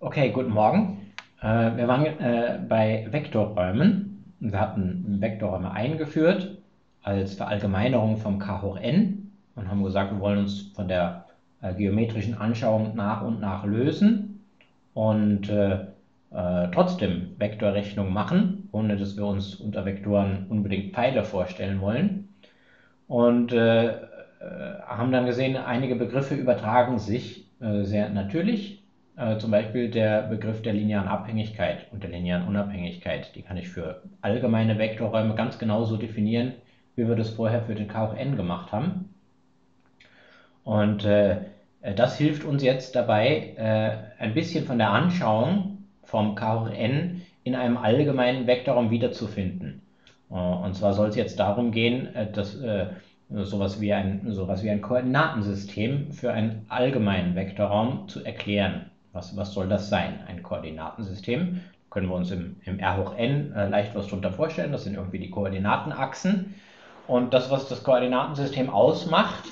Okay, guten Morgen. Äh, wir waren äh, bei Vektorräumen. Wir hatten Vektorräume eingeführt als Verallgemeinerung vom K hoch n und haben gesagt, wir wollen uns von der äh, geometrischen Anschauung nach und nach lösen und äh, äh, trotzdem Vektorrechnung machen, ohne dass wir uns unter Vektoren unbedingt Pfeile vorstellen wollen. Und äh, haben dann gesehen, einige Begriffe übertragen sich sehr natürlich äh, zum Beispiel der Begriff der linearen Abhängigkeit und der linearen Unabhängigkeit. Die kann ich für allgemeine Vektorräume ganz genauso definieren, wie wir das vorher für den K gemacht haben. Und äh, das hilft uns jetzt dabei, äh, ein bisschen von der Anschauung vom K in einem allgemeinen Vektorraum wiederzufinden. Äh, und zwar soll es jetzt darum gehen, äh, dass äh, sowas wie, ein, sowas wie ein Koordinatensystem für einen allgemeinen Vektorraum zu erklären. Was, was soll das sein? Ein Koordinatensystem. Können wir uns im, im R hoch n äh, leicht was darunter vorstellen. Das sind irgendwie die Koordinatenachsen. Und das, was das Koordinatensystem ausmacht,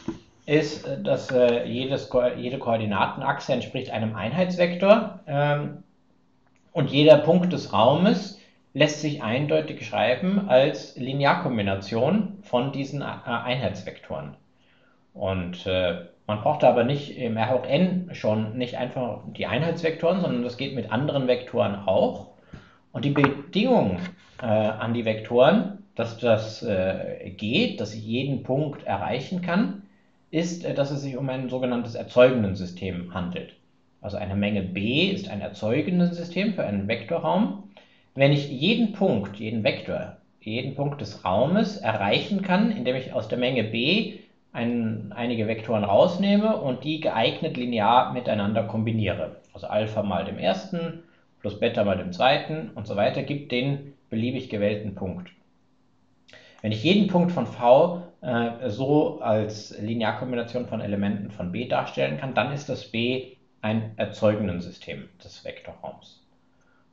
ist, äh, dass äh, jedes, jede Koordinatenachse entspricht einem Einheitsvektor. Ähm, und jeder Punkt des Raumes lässt sich eindeutig schreiben als Linearkombination von diesen äh, Einheitsvektoren. Und äh, man braucht aber nicht im R hoch n schon nicht einfach die Einheitsvektoren, sondern das geht mit anderen Vektoren auch. Und die Bedingung äh, an die Vektoren, dass das äh, geht, dass ich jeden Punkt erreichen kann, ist, äh, dass es sich um ein sogenanntes Erzeugenden-System handelt. Also eine Menge b ist ein erzeugendes System für einen Vektorraum. Wenn ich jeden Punkt, jeden Vektor, jeden Punkt des Raumes erreichen kann, indem ich aus der Menge b ein, einige Vektoren rausnehme und die geeignet linear miteinander kombiniere. Also Alpha mal dem ersten plus Beta mal dem zweiten und so weiter gibt den beliebig gewählten Punkt. Wenn ich jeden Punkt von V äh, so als Linearkombination von Elementen von B darstellen kann, dann ist das B ein Erzeugenden-System des Vektorraums.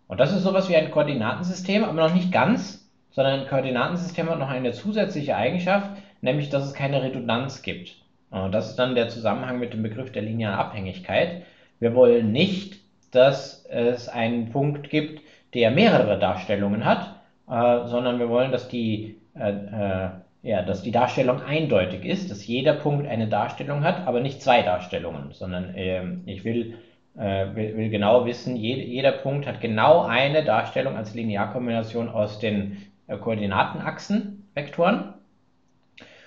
Und das ist sowas wie ein Koordinatensystem, aber noch nicht ganz, sondern ein Koordinatensystem hat noch eine zusätzliche Eigenschaft, nämlich dass es keine Redundanz gibt. Und das ist dann der Zusammenhang mit dem Begriff der linearen Abhängigkeit. Wir wollen nicht, dass es einen Punkt gibt, der mehrere Darstellungen hat, äh, sondern wir wollen, dass die, äh, äh, ja, dass die Darstellung eindeutig ist, dass jeder Punkt eine Darstellung hat, aber nicht zwei Darstellungen, sondern ähm, ich will, äh, will, will, genau wissen, jede, jeder Punkt hat genau eine Darstellung als Linearkombination aus den äh, Koordinatenachsen, Vektoren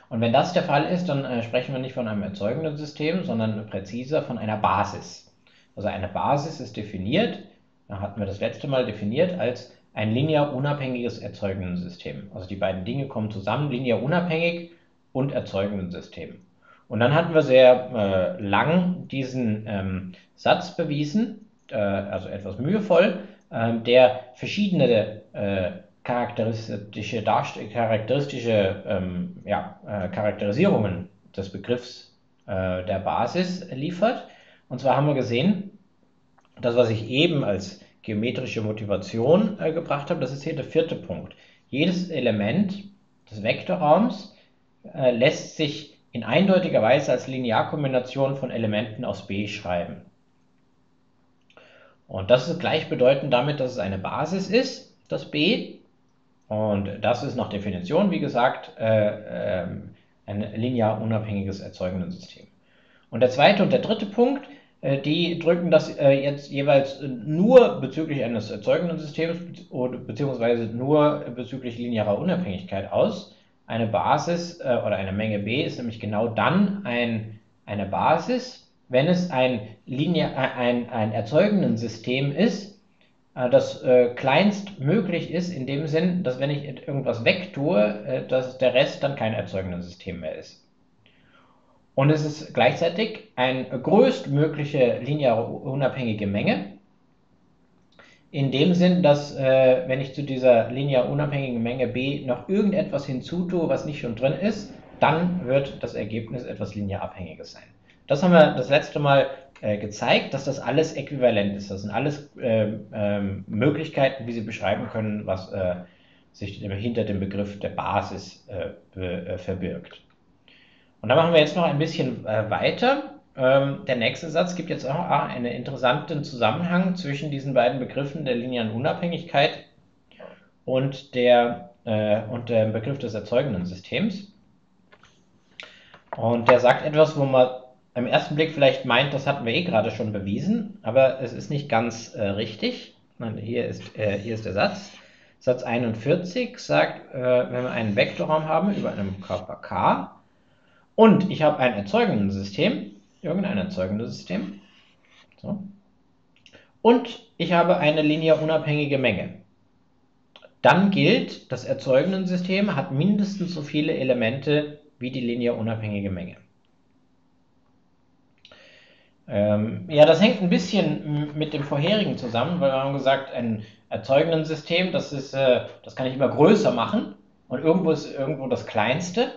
und wenn das der Fall ist, dann äh, sprechen wir nicht von einem erzeugenden System, sondern präziser von einer Basis. Also eine Basis ist definiert, da hatten wir das letzte Mal definiert, als ein linear unabhängiges erzeugendes System. Also die beiden Dinge kommen zusammen, linear unabhängig und erzeugendes System. Und dann hatten wir sehr äh, lang diesen ähm, Satz bewiesen, äh, also etwas mühevoll, äh, der verschiedene charakteristische, charakteristische ähm, ja, äh, Charakterisierungen des Begriffs äh, der Basis liefert. Und zwar haben wir gesehen, das, was ich eben als geometrische Motivation äh, gebracht habe, das ist hier der vierte Punkt. Jedes Element des Vektorraums äh, lässt sich in eindeutiger Weise als Linearkombination von Elementen aus B schreiben. Und das ist gleichbedeutend damit, dass es eine Basis ist, das B, und das ist nach Definition, wie gesagt, äh, äh, ein linear unabhängiges Erzeugenden-System. Und der zweite und der dritte Punkt, äh, die drücken das äh, jetzt jeweils nur bezüglich eines erzeugenden Systems beziehungsweise nur bezüglich linearer Unabhängigkeit aus. Eine Basis äh, oder eine Menge B ist nämlich genau dann ein, eine Basis, wenn es ein, linear, äh, ein, ein erzeugendes System ist, das äh, kleinst möglich ist, in dem Sinn, dass wenn ich irgendwas wegtue, äh, dass der Rest dann kein erzeugendes System mehr ist. Und es ist gleichzeitig eine größtmögliche lineare unabhängige Menge, in dem Sinn, dass äh, wenn ich zu dieser linear unabhängigen Menge b noch irgendetwas hinzutue, was nicht schon drin ist, dann wird das Ergebnis etwas linear abhängiges sein. Das haben wir das letzte Mal äh, gezeigt, dass das alles äquivalent ist. Das sind alles äh, äh, Möglichkeiten, wie Sie beschreiben können, was äh, sich hinter dem Begriff der Basis äh, äh, verbirgt. Und da machen wir jetzt noch ein bisschen weiter ähm, der nächste Satz gibt jetzt auch einen interessanten Zusammenhang zwischen diesen beiden Begriffen der linearen Unabhängigkeit und, der, äh, und dem Begriff des erzeugenden Systems. Und der sagt etwas, wo man im ersten Blick vielleicht meint, das hatten wir eh gerade schon bewiesen, aber es ist nicht ganz äh, richtig. Hier ist, äh, hier ist der Satz. Satz 41 sagt, äh, wenn wir einen Vektorraum haben über einem Körper K und ich habe ein erzeugendes System, irgendein erzeugendes System, so, und ich habe eine linear unabhängige Menge, dann gilt, das erzeugende System hat mindestens so viele Elemente wie die linear unabhängige Menge. Ähm, ja, das hängt ein bisschen mit dem vorherigen zusammen, weil wir haben gesagt, ein erzeugenden System, das, ist, äh, das kann ich immer größer machen und irgendwo ist irgendwo das kleinste.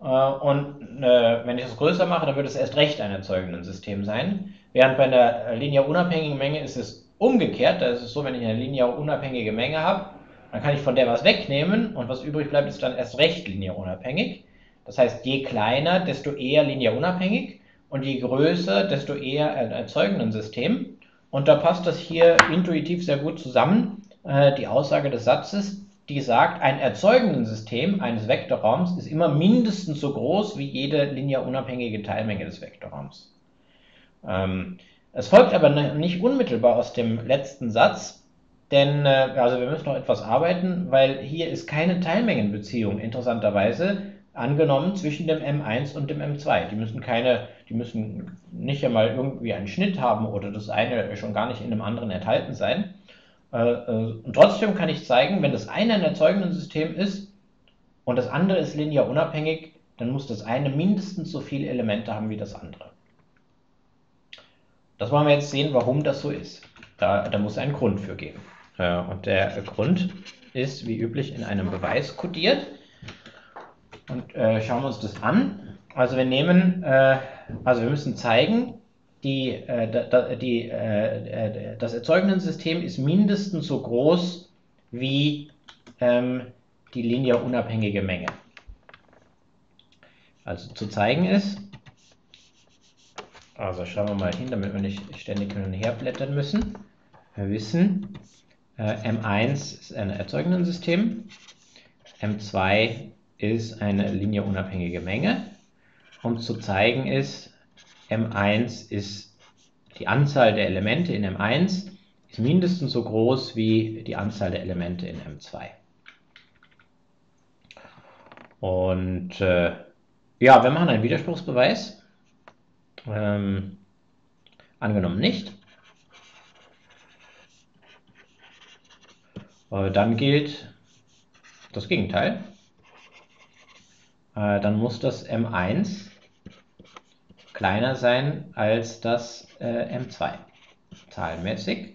Äh, und äh, wenn ich es größer mache, dann wird es erst recht ein erzeugenden System sein. Während bei einer linear unabhängigen Menge ist es umgekehrt. Da ist es so, wenn ich eine linear unabhängige Menge habe, dann kann ich von der was wegnehmen und was übrig bleibt, ist dann erst recht linear unabhängig. Das heißt, je kleiner, desto eher linear unabhängig und je größer, desto eher ein erzeugenden System. Und da passt das hier intuitiv sehr gut zusammen, äh, die Aussage des Satzes, die sagt, ein erzeugenden System eines Vektorraums ist immer mindestens so groß wie jede linear unabhängige Teilmenge des Vektorraums. Ähm, es folgt aber nicht unmittelbar aus dem letzten Satz, denn äh, also wir müssen noch etwas arbeiten, weil hier ist keine Teilmengenbeziehung interessanterweise angenommen zwischen dem M1 und dem M2. Die müssen keine, die müssen nicht einmal irgendwie einen Schnitt haben oder das eine schon gar nicht in dem anderen enthalten sein. Äh, äh, und trotzdem kann ich zeigen, wenn das eine ein erzeugenden System ist und das andere ist linear unabhängig, dann muss das eine mindestens so viele Elemente haben wie das andere. Das wollen wir jetzt sehen, warum das so ist. Da, da muss einen Grund für geben. Äh, und der Grund ist wie üblich in einem Beweis kodiert. Und äh, schauen wir uns das an. Also wir nehmen, äh, also wir müssen zeigen, die, äh, da, die, äh, äh, das Erzeugnisensystem ist mindestens so groß wie ähm, die linear unabhängige Menge. Also zu zeigen ist, also schauen wir mal hin, damit wir nicht ständig hin und her blättern müssen. Wir wissen, äh, M1 ist ein Erzeugnisensystem, M2 ist eine linear unabhängige Menge. Um zu zeigen ist, M1 ist die Anzahl der Elemente in M1 ist mindestens so groß wie die Anzahl der Elemente in M2. Und äh, ja, wir machen einen Widerspruchsbeweis. Ähm, angenommen nicht. Äh, dann gilt das Gegenteil äh, dann muss das M1 kleiner sein als das äh, M2 zahlenmäßig.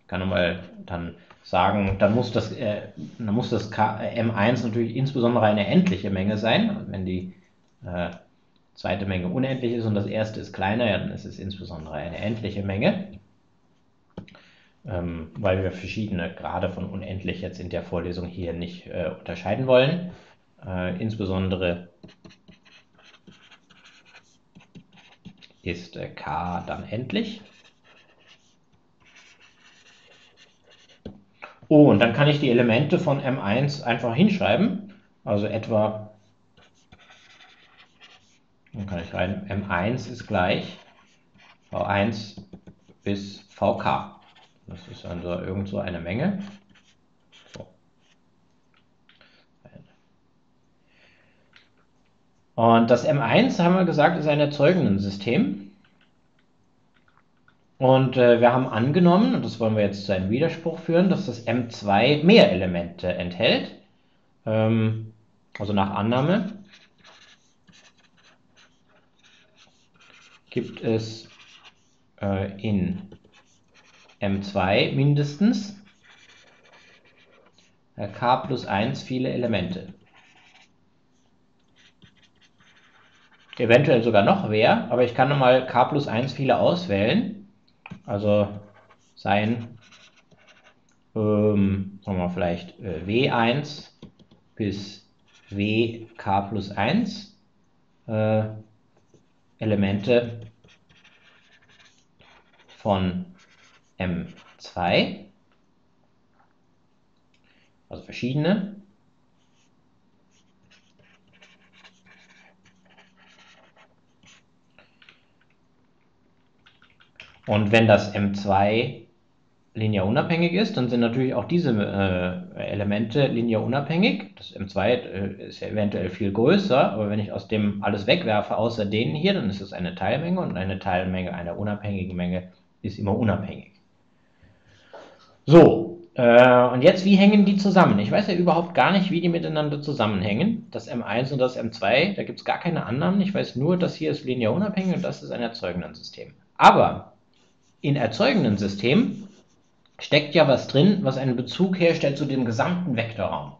Ich kann nochmal dann sagen, dann muss das, äh, dann muss das K äh, M1 natürlich insbesondere eine endliche Menge sein. Wenn die äh, zweite Menge unendlich ist und das erste ist kleiner, ja, dann ist es insbesondere eine endliche Menge. Ähm, weil wir verschiedene Grade von unendlich jetzt in der Vorlesung hier nicht äh, unterscheiden wollen. Äh, insbesondere ist äh, k dann endlich. Oh, und dann kann ich die Elemente von M1 einfach hinschreiben. Also etwa, dann kann ich rein, M1 ist gleich V1 bis VK. Das ist also irgend so eine Menge. Und das M1, haben wir gesagt, ist ein Erzeugendensystem. Und äh, wir haben angenommen, und das wollen wir jetzt zu einem Widerspruch führen, dass das M2 mehr Elemente enthält. Ähm, also nach Annahme gibt es äh, in M2 mindestens äh, k plus 1 viele Elemente. Eventuell sogar noch mehr, aber ich kann nochmal k plus 1 viele auswählen. Also sein, ähm, sagen wir vielleicht äh, W1 bis WK plus 1 äh, Elemente von M2, also verschiedene. Und wenn das M2 linear unabhängig ist, dann sind natürlich auch diese äh, Elemente linear unabhängig. Das M2 äh, ist ja eventuell viel größer, aber wenn ich aus dem alles wegwerfe, außer denen hier, dann ist es eine Teilmenge und eine Teilmenge einer unabhängigen Menge ist immer unabhängig. So, äh, und jetzt, wie hängen die zusammen? Ich weiß ja überhaupt gar nicht, wie die miteinander zusammenhängen. Das M1 und das M2, da gibt es gar keine Annahmen. Ich weiß nur, das hier ist linear unabhängig und das ist ein erzeugenden System. Aber in erzeugenden Systemen steckt ja was drin, was einen Bezug herstellt zu dem gesamten Vektorraum.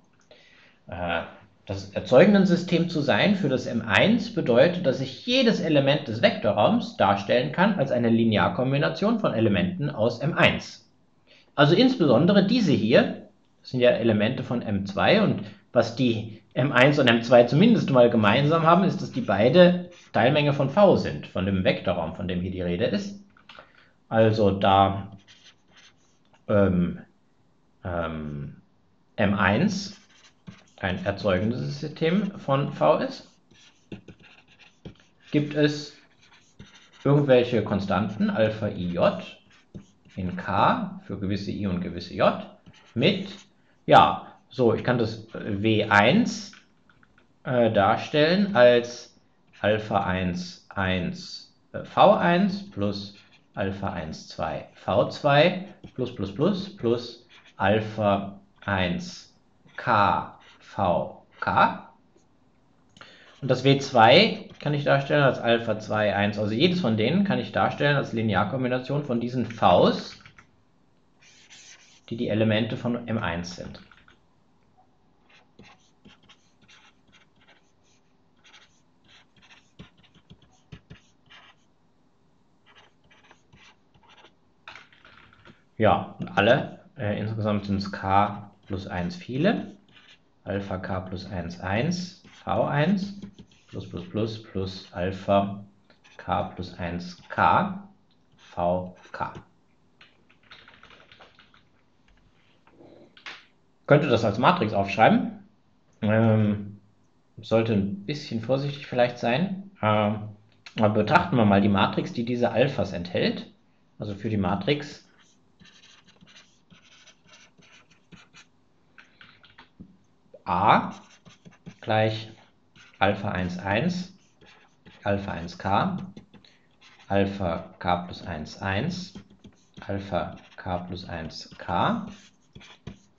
Äh, das erzeugenden System zu sein für das M1 bedeutet, dass ich jedes Element des Vektorraums darstellen kann als eine Linearkombination von Elementen aus M1. Also insbesondere diese hier, das sind ja Elemente von M2 und was die M1 und M2 zumindest mal gemeinsam haben, ist, dass die beide Teilmenge von V sind, von dem Vektorraum, von dem hier die Rede ist. Also da ähm, ähm, M1 ein erzeugendes System von V ist, gibt es irgendwelche Konstanten, Alpha ij in K für gewisse i und gewisse j mit, ja, so, ich kann das W1 äh, darstellen als Alpha 1, 1 äh, V1 plus Alpha 1, 2 V2 plus plus plus plus Alpha 1 K V K. Und das W2 kann ich darstellen als Alpha 2, 1. Also jedes von denen kann ich darstellen als Linearkombination von diesen Vs, die die Elemente von M1 sind. Ja, und alle, äh, insgesamt sind es k plus 1 viele, Alpha k plus 1, 1, v1, plus plus plus plus Alpha k plus 1 k, vk. Könnte das als Matrix aufschreiben. Ähm, sollte ein bisschen vorsichtig vielleicht sein. Ähm, aber betrachten wir mal die Matrix, die diese Alphas enthält. Also für die Matrix a gleich Alpha 1, 1, Alpha 1k, Alpha k plus 1, 1, Alpha k plus 1k.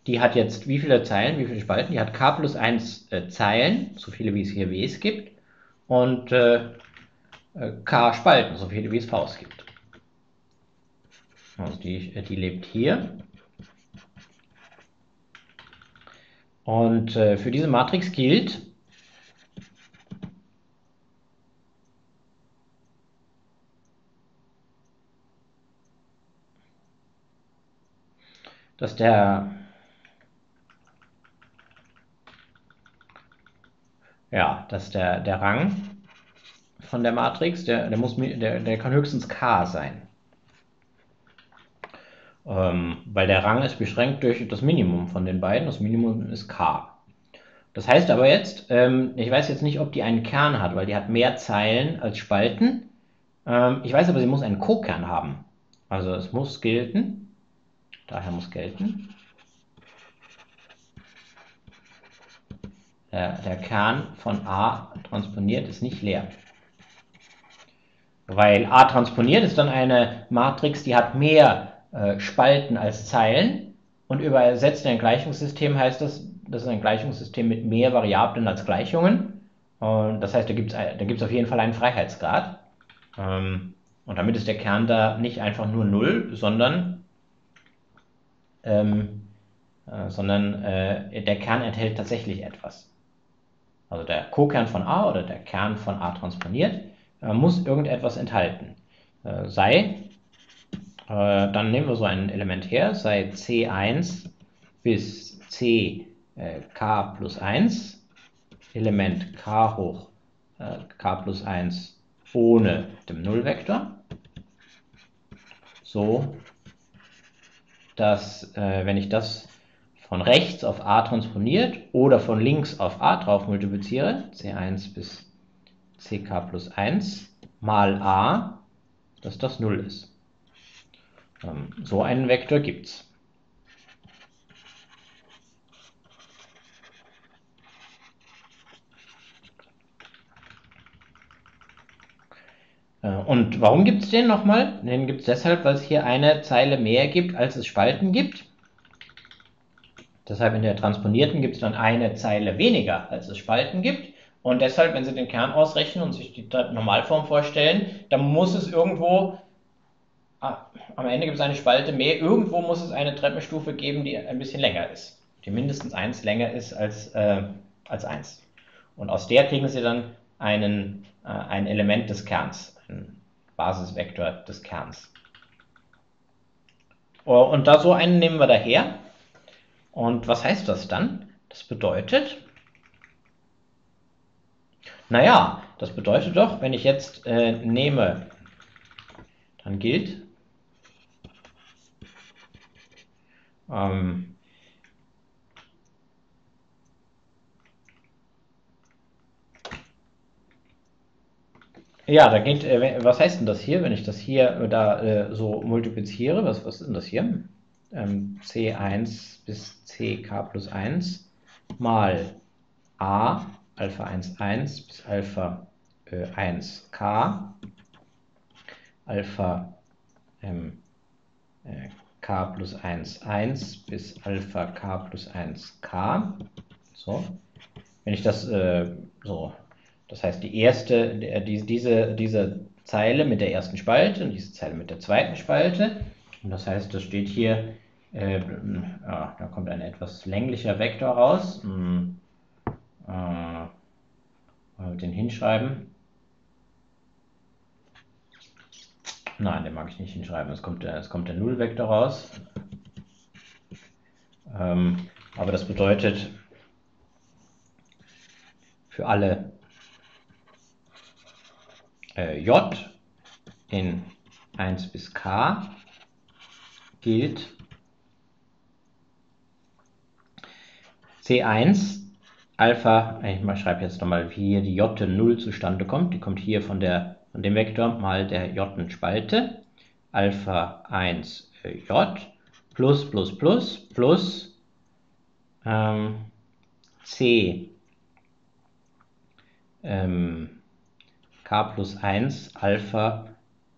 Die hat jetzt wie viele Zeilen, wie viele Spalten? Die hat k plus 1 äh, Zeilen, so viele wie es hier Ws gibt, und äh, äh k Spalten, so viele wie es Vs gibt. Also die, die lebt hier Und äh, für diese Matrix gilt, dass der ja, dass der, der Rang von der Matrix, der, der, muss, der, der kann höchstens k sein. Ähm, weil der Rang ist beschränkt durch das Minimum von den beiden. Das Minimum ist k. Das heißt aber jetzt, ähm, ich weiß jetzt nicht, ob die einen Kern hat, weil die hat mehr Zeilen als Spalten. Ähm, ich weiß aber, sie muss einen Co-Kern haben. Also es muss gelten. Daher muss gelten. Der, der Kern von A transponiert ist nicht leer. Weil A transponiert ist dann eine Matrix, die hat mehr äh, Spalten als Zeilen und übersetzt in ein Gleichungssystem heißt das, das ist ein Gleichungssystem mit mehr Variablen als Gleichungen. Und das heißt, da gibt es da gibt's auf jeden Fall einen Freiheitsgrad. Ähm, und damit ist der Kern da nicht einfach nur 0, sondern, ähm, äh, sondern äh, der Kern enthält tatsächlich etwas. Also der Co-Kern von A oder der Kern von A transponiert äh, muss irgendetwas enthalten. Äh, sei dann nehmen wir so ein Element her, sei C1 bis C äh, k plus 1, Element k hoch äh, k plus 1 ohne dem Nullvektor. so, dass äh, wenn ich das von rechts auf a transponiert oder von links auf a drauf multipliziere, c1 bis ck plus 1 mal a, dass das 0 ist. Ähm, so einen Vektor gibt es. Äh, und warum gibt es den nochmal? Den gibt es deshalb, weil es hier eine Zeile mehr gibt, als es Spalten gibt. Deshalb in der transponierten gibt es dann eine Zeile weniger, als es Spalten gibt. Und deshalb, wenn Sie den Kern ausrechnen und sich die Normalform vorstellen, dann muss es irgendwo, am Ende gibt es eine Spalte mehr, irgendwo muss es eine Treppenstufe geben, die ein bisschen länger ist. Die mindestens 1 länger ist als, äh, als 1. Und aus der kriegen Sie dann einen, äh, ein Element des Kerns, einen Basisvektor des Kerns. Oh, und da so einen nehmen wir daher. Und was heißt das dann? Das bedeutet, naja, das bedeutet doch, wenn ich jetzt äh, nehme, dann gilt, ähm, ja, da geht, äh, was heißt denn das hier, wenn ich das hier da äh, so multipliziere? Was, was ist denn das hier? Ähm, C1 bis CK plus 1 mal A Alpha 1, 1 bis Alpha äh, 1 K, Alpha ähm, äh, Plus 1, 1 bis Alpha K plus 1 K. So. Wenn ich das äh, so, das heißt die erste, der, die, diese, diese Zeile mit der ersten Spalte und diese Zeile mit der zweiten Spalte. Und das heißt, das steht hier, äh, ja, da kommt ein etwas länglicher Vektor raus. Hm äh, den hinschreiben. Nein, den mag ich nicht hinschreiben. Es kommt, es kommt der Nullvektor raus. Ähm, aber das bedeutet für alle äh, j in 1 bis k gilt C1 Alpha, ich schreibe jetzt nochmal, wie hier die j 0 zustande kommt. Die kommt hier von, der, von dem Vektor mal der j Spalte. Alpha 1 äh, j plus plus plus plus ähm, c ähm, k plus 1 Alpha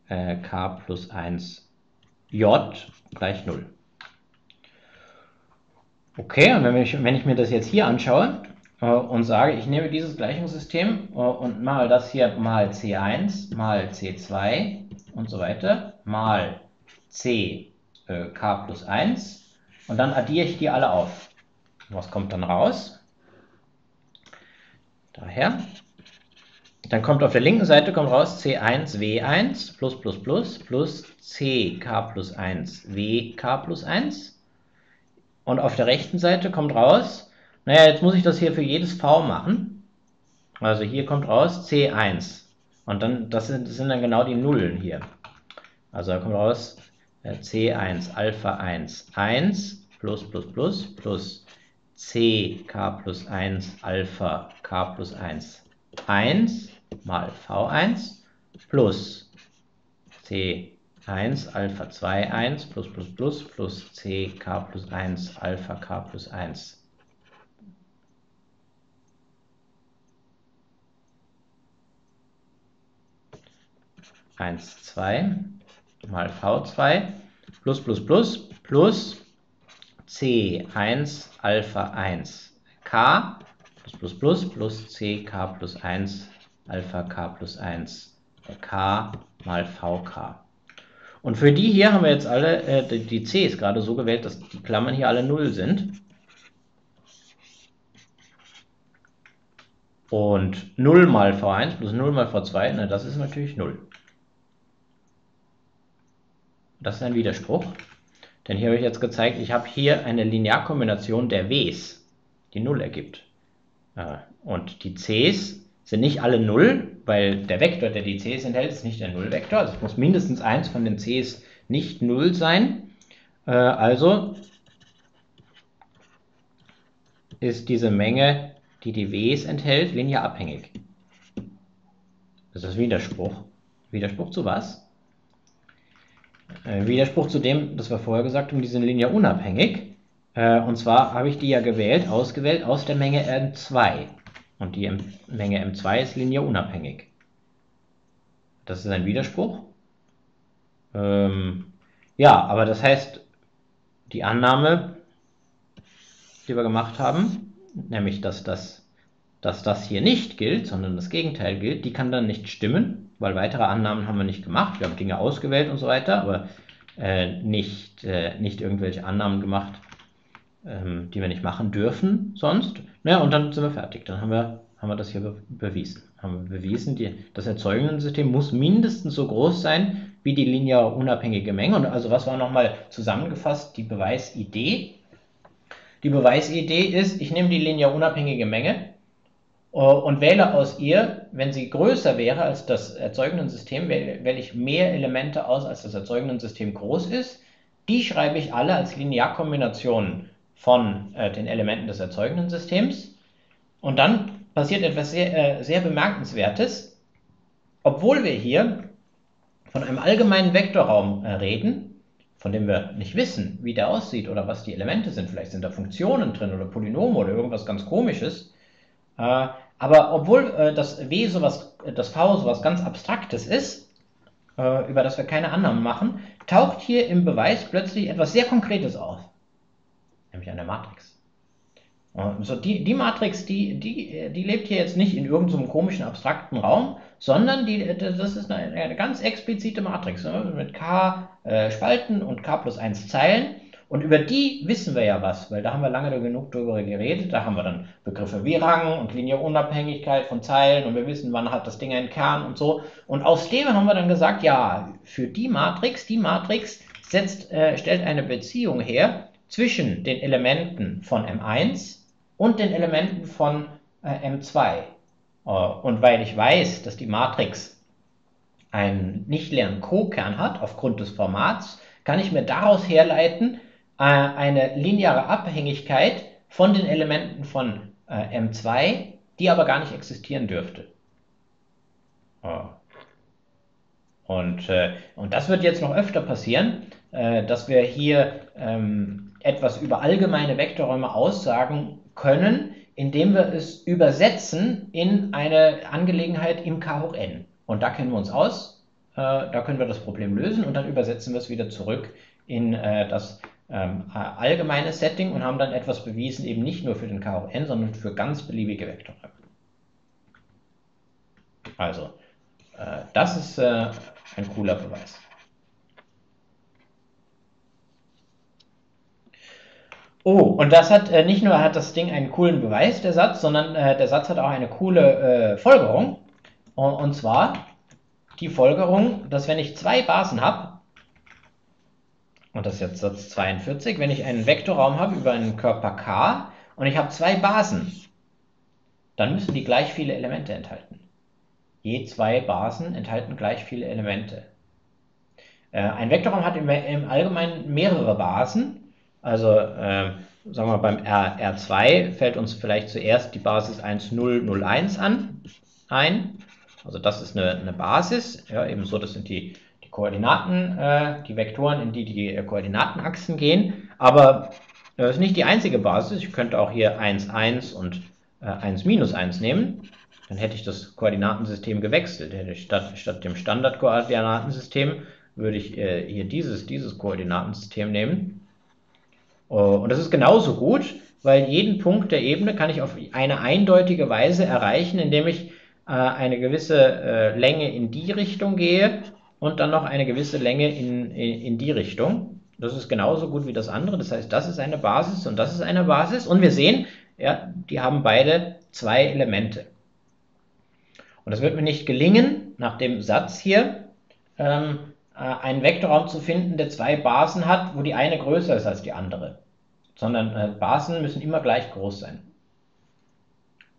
äh, k plus 1 j gleich 0. Okay, und wenn ich, wenn ich mir das jetzt hier anschaue, und sage, ich nehme dieses Gleichungssystem äh, und mal das hier mal C1 mal C2 und so weiter mal C äh, k plus 1 und dann addiere ich die alle auf. Was kommt dann raus? Daher. Dann kommt auf der linken Seite kommt raus C1 W1 plus plus plus plus CK plus 1 WK plus 1. Und auf der rechten Seite kommt raus naja, jetzt muss ich das hier für jedes V machen. Also hier kommt raus C1. Und dann, das sind, das sind dann genau die Nullen hier. Also da kommt raus äh, C1 Alpha 1 1 plus plus plus plus C K plus 1 Alpha K plus 1 1 mal V1 plus C1 Alpha 2 1 plus plus plus plus C K plus 1 Alpha K plus 1 1, 2 mal V2 plus plus plus plus C1 Alpha 1 K plus plus plus plus CK plus 1 Alpha K plus 1 K mal VK. Und für die hier haben wir jetzt alle, äh, die C ist gerade so gewählt, dass die Klammern hier alle 0 sind. Und 0 mal V1 plus 0 mal V2, na, das ist natürlich 0. Das ist ein Widerspruch. Denn hier habe ich jetzt gezeigt, ich habe hier eine Linearkombination der Ws, die 0 ergibt. Äh, und die Cs sind nicht alle 0, weil der Vektor, der die Cs enthält, ist nicht der Nullvektor. Also es muss mindestens eins von den Cs nicht 0 sein. Äh, also ist diese Menge, die die Ws enthält, linear abhängig. Das ist Widerspruch. Widerspruch zu was? Äh, Widerspruch zu dem, das wir vorher gesagt haben, die sind linear unabhängig. Äh, und zwar habe ich die ja gewählt, ausgewählt aus der Menge M2. Und die Menge M2 ist linear unabhängig. Das ist ein Widerspruch. Ähm, ja, aber das heißt, die Annahme, die wir gemacht haben, nämlich dass das, dass das hier nicht gilt, sondern das Gegenteil gilt, die kann dann nicht stimmen, weil weitere Annahmen haben wir nicht gemacht. Wir haben Dinge ausgewählt und so weiter, aber äh, nicht, äh, nicht irgendwelche Annahmen gemacht, ähm, die wir nicht machen dürfen sonst. Naja, und dann sind wir fertig. Dann haben wir, haben wir das hier be bewiesen. Haben wir bewiesen, die, das Erzeugungssystem muss mindestens so groß sein wie die linear unabhängige Menge. Und also was war nochmal zusammengefasst? Die Beweisidee. Die Beweisidee ist, ich nehme die linear unabhängige Menge und wähle aus ihr, wenn sie größer wäre als das erzeugende System, wähle ich mehr Elemente aus, als das erzeugende System groß ist. Die schreibe ich alle als Linearkombinationen von äh, den Elementen des erzeugenden Systems. Und dann passiert etwas sehr, äh, sehr Bemerkenswertes. Obwohl wir hier von einem allgemeinen Vektorraum äh, reden, von dem wir nicht wissen, wie der aussieht oder was die Elemente sind, vielleicht sind da Funktionen drin oder Polynome oder irgendwas ganz komisches, äh, aber obwohl äh, das W sowas, das V sowas ganz Abstraktes ist, äh, über das wir keine Annahmen machen, taucht hier im Beweis plötzlich etwas sehr Konkretes auf, nämlich eine Matrix. So die, die Matrix, die, die, die lebt hier jetzt nicht in irgendeinem komischen abstrakten Raum, sondern die, das ist eine, eine ganz explizite Matrix ne, mit k äh, Spalten und k plus 1 Zeilen. Und über die wissen wir ja was, weil da haben wir lange genug darüber geredet. Da haben wir dann Begriffe wie Rang und Linearunabhängigkeit von Zeilen und wir wissen, wann hat das Ding einen Kern und so. Und aus dem haben wir dann gesagt, ja, für die Matrix, die Matrix setzt, äh, stellt eine Beziehung her zwischen den Elementen von M1 und den Elementen von äh, M2. Äh, und weil ich weiß, dass die Matrix einen nicht leeren Co-Kern hat aufgrund des Formats, kann ich mir daraus herleiten, äh, eine lineare Abhängigkeit von den Elementen von äh, M2, die aber gar nicht existieren dürfte. Oh. Und, äh, und das wird jetzt noch öfter passieren, äh, dass wir hier ähm, etwas über allgemeine Vektorräume aussagen können, indem wir es übersetzen in eine Angelegenheit im K hoch n. Und da kennen wir uns aus, äh, da können wir das Problem lösen und dann übersetzen wir es wieder zurück in äh, das ähm, allgemeine Setting und haben dann etwas bewiesen, eben nicht nur für den K hoch n, sondern für ganz beliebige Vektorräume. Also, äh, das ist äh, ein cooler Beweis. Oh, und das hat äh, nicht nur hat das Ding einen coolen Beweis, der Satz, sondern äh, der Satz hat auch eine coole äh, Folgerung. Und, und, zwar die Folgerung, dass wenn ich zwei Basen habe, und das ist jetzt Satz 42, wenn ich einen Vektorraum habe über einen Körper K und ich habe zwei Basen, dann müssen die gleich viele Elemente enthalten. Je zwei Basen enthalten gleich viele Elemente. Äh, ein Vektorraum hat im, Allgemeinen mehrere Basen. Also äh, sagen wir beim R, R2 fällt uns vielleicht zuerst die Basis 1, 0, 0, 1 an, ein. Also das ist eine, eine Basis. Ja, ebenso, das sind die Koordinaten, äh, die Vektoren, in die die äh, Koordinatenachsen gehen. Aber das ist nicht die einzige Basis. Ich könnte auch hier 1, 1 und äh, 1 minus 1 nehmen. Dann hätte ich das Koordinatensystem gewechselt. Hätte ich statt, statt dem Standardkoordinatensystem würde ich äh, hier dieses, dieses Koordinatensystem nehmen. Oh, und das ist genauso gut, weil jeden Punkt der Ebene kann ich auf eine eindeutige Weise erreichen, indem ich äh, eine gewisse äh, Länge in die Richtung gehe und dann noch eine gewisse Länge in, in, in die Richtung. Das ist genauso gut wie das andere. Das heißt, das ist eine Basis und das ist eine Basis. Und wir sehen, ja, die haben beide zwei Elemente. Und es wird mir nicht gelingen, nach dem Satz hier, ähm, äh, einen Vektorraum zu finden, der zwei Basen hat, wo die eine größer ist als die andere. Sondern äh, Basen müssen immer gleich groß sein.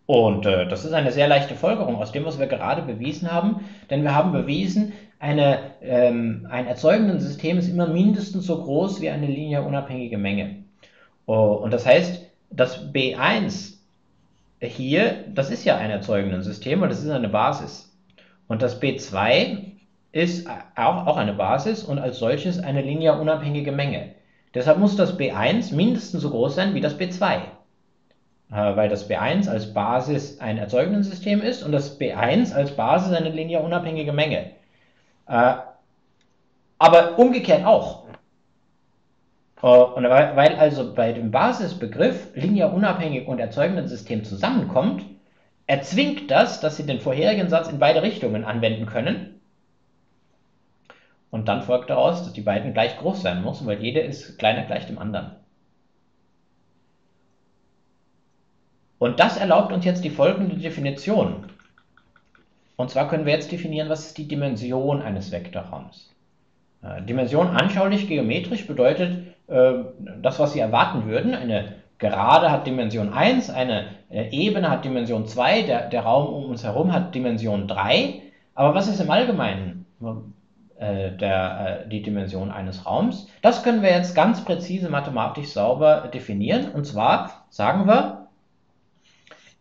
Und äh, das ist eine sehr leichte Folgerung aus dem, was wir gerade bewiesen haben, denn wir haben bewiesen, eine, ähm, ein erzeugenden System ist immer mindestens so groß wie eine linear unabhängige Menge. Oh, und das heißt, das B1 hier, das ist ja ein erzeugenden System und das ist eine Basis. Und das B2 ist auch, auch eine Basis und als solches eine linear unabhängige Menge. Deshalb muss das B1 mindestens so groß sein wie das B2. Äh, weil das B1 als Basis ein erzeugenden System ist und das B1 als Basis eine linear unabhängige Menge. Äh, aber umgekehrt auch. Äh, und weil also bei dem Basisbegriff linear unabhängig und erzeugenden System zusammenkommt, erzwingt das, dass Sie den vorherigen Satz in beide Richtungen anwenden können. Und dann folgt daraus, dass die beiden gleich groß sein müssen, weil jede ist kleiner gleich dem anderen. Und das erlaubt uns jetzt die folgende Definition. Und zwar können wir jetzt definieren, was ist die Dimension eines Vektorraums. Äh, Dimension anschaulich geometrisch bedeutet äh, das, was Sie erwarten würden. Eine Gerade hat Dimension 1, eine äh, Ebene hat Dimension 2, der, der Raum um uns herum hat Dimension 3. Aber was ist im Allgemeinen der, die Dimension eines Raums? Das können wir jetzt ganz präzise mathematisch sauber definieren. Und zwar sagen wir,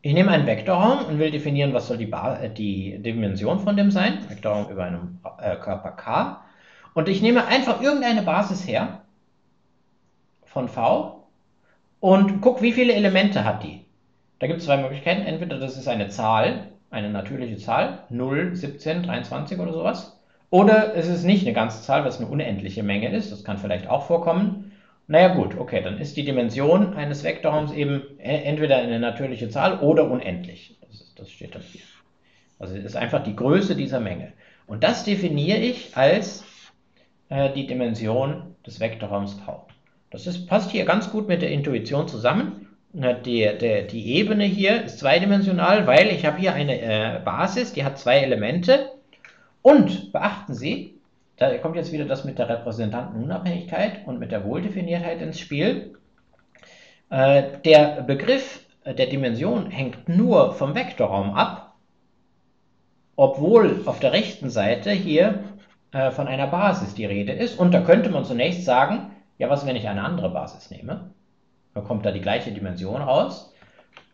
ich nehme einen Vektorraum und will definieren, was soll die, äh, die Dimension von dem sein. Vektorraum über einem äh, Körper K. Und ich nehme einfach irgendeine Basis her von V und gucke, wie viele Elemente hat die. Da gibt es zwei Möglichkeiten. Entweder das ist eine Zahl, eine natürliche Zahl, 0, 17, 23 oder sowas. Oder es ist nicht eine ganze Zahl, was eine unendliche Menge ist. Das kann vielleicht auch vorkommen. Naja gut, okay, dann ist die Dimension eines Vektorraums eben e-, entweder eine natürliche Zahl oder unendlich. Das, ist, das steht dann hier. Also es ist einfach die Größe dieser Menge. Und das definiere ich als äh, die Dimension des Vektorraums V. Das ist, passt hier ganz gut mit der Intuition zusammen. Die, die, die Ebene hier ist zweidimensional, weil ich habe hier eine äh, Basis, die hat zwei Elemente. Und beachten Sie, da kommt jetzt wieder das mit der Repräsentantenunabhängigkeit und mit der Wohldefiniertheit ins Spiel. Äh, der Begriff der Dimension hängt nur vom Vektorraum ab, obwohl auf der rechten Seite hier äh, von einer Basis die Rede ist. Und da könnte man zunächst sagen, ja, was, wenn ich eine andere Basis nehme? Dann kommt da die gleiche Dimension raus.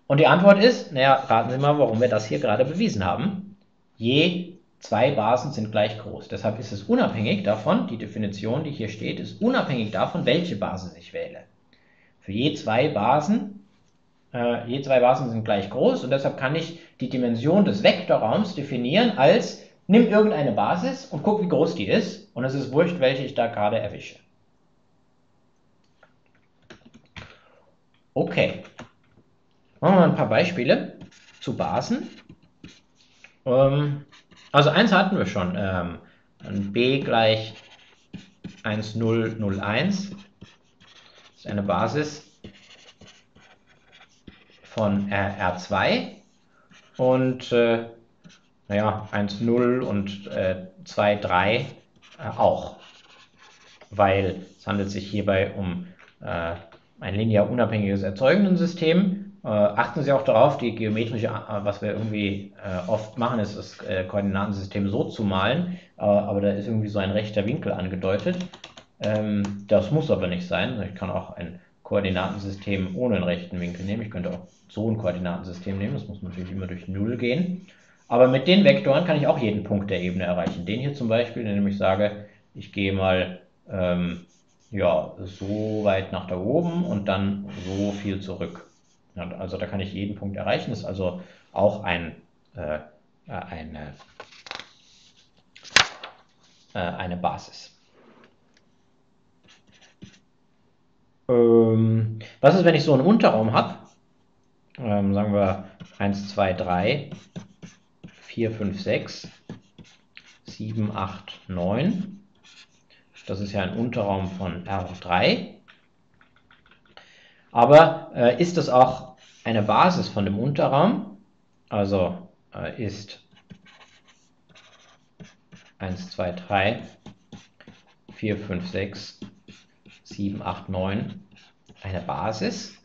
Und die Antwort ist, naja, raten Sie mal, warum wir das hier gerade bewiesen haben. Je Zwei Basen sind gleich groß. Deshalb ist es unabhängig davon, die Definition, die hier steht, ist unabhängig davon, welche Basis ich wähle. Für je zwei Basen, äh, je zwei Basen sind gleich groß und deshalb kann ich die Dimension des Vektorraums definieren als, nimm irgendeine Basis und guck, wie groß die ist und es ist wurscht, welche ich da gerade erwische. Okay. Machen wir mal ein paar Beispiele zu Basen. Ähm, also eins hatten wir schon. Ähm, b gleich 1, 0, 0, 1 ist eine Basis von R, 2 und äh, naja, 1, 0 und äh, 2, 3 äh, auch, weil es handelt sich hierbei um äh, ein linear unabhängiges Erzeugendensystem äh, achten Sie auch darauf, die geometrische, äh, was wir irgendwie äh, oft machen, ist das äh, Koordinatensystem so zu malen, aber da ist irgendwie so ein rechter Winkel angedeutet. Ähm, das muss aber nicht sein. Ich kann auch ein Koordinatensystem ohne einen rechten Winkel nehmen. Ich könnte auch so ein Koordinatensystem nehmen. Das muss natürlich immer durch Null gehen. Aber mit den Vektoren kann ich auch jeden Punkt der Ebene erreichen. Den hier zum Beispiel, indem ich sage, ich gehe mal ähm, ja, so weit nach da oben und dann so viel zurück. Also da kann ich jeden Punkt erreichen. Das ist also auch ein, äh, eine, äh, eine Basis. Ähm, was ist, wenn ich so einen Unterraum habe? Ähm, sagen wir 1, 2, 3, 4, 5, 6, 7, 8, 9. Das ist ja ein Unterraum von R3. Aber äh, ist das auch eine Basis von dem Unterraum, also äh, ist 1, 2, 3, 4, 5, 6, 7, 8, 9 eine Basis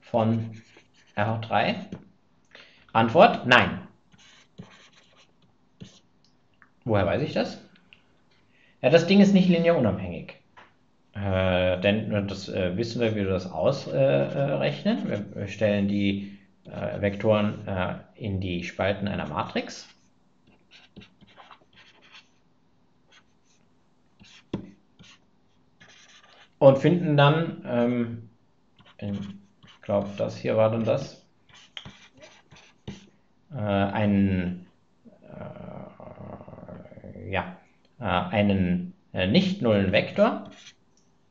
von R3? Antwort, nein. Woher weiß ich das? Ja, das Ding ist nicht linear unabhängig. Äh, denn das äh, wissen wir, wie wir das ausrechnen. Äh, wir stellen die äh, Vektoren äh, in die Spalten einer Matrix. Und finden dann, ähm, ich glaube, das hier war dann das, äh, einen, ja, einen nicht-nullen Vektor,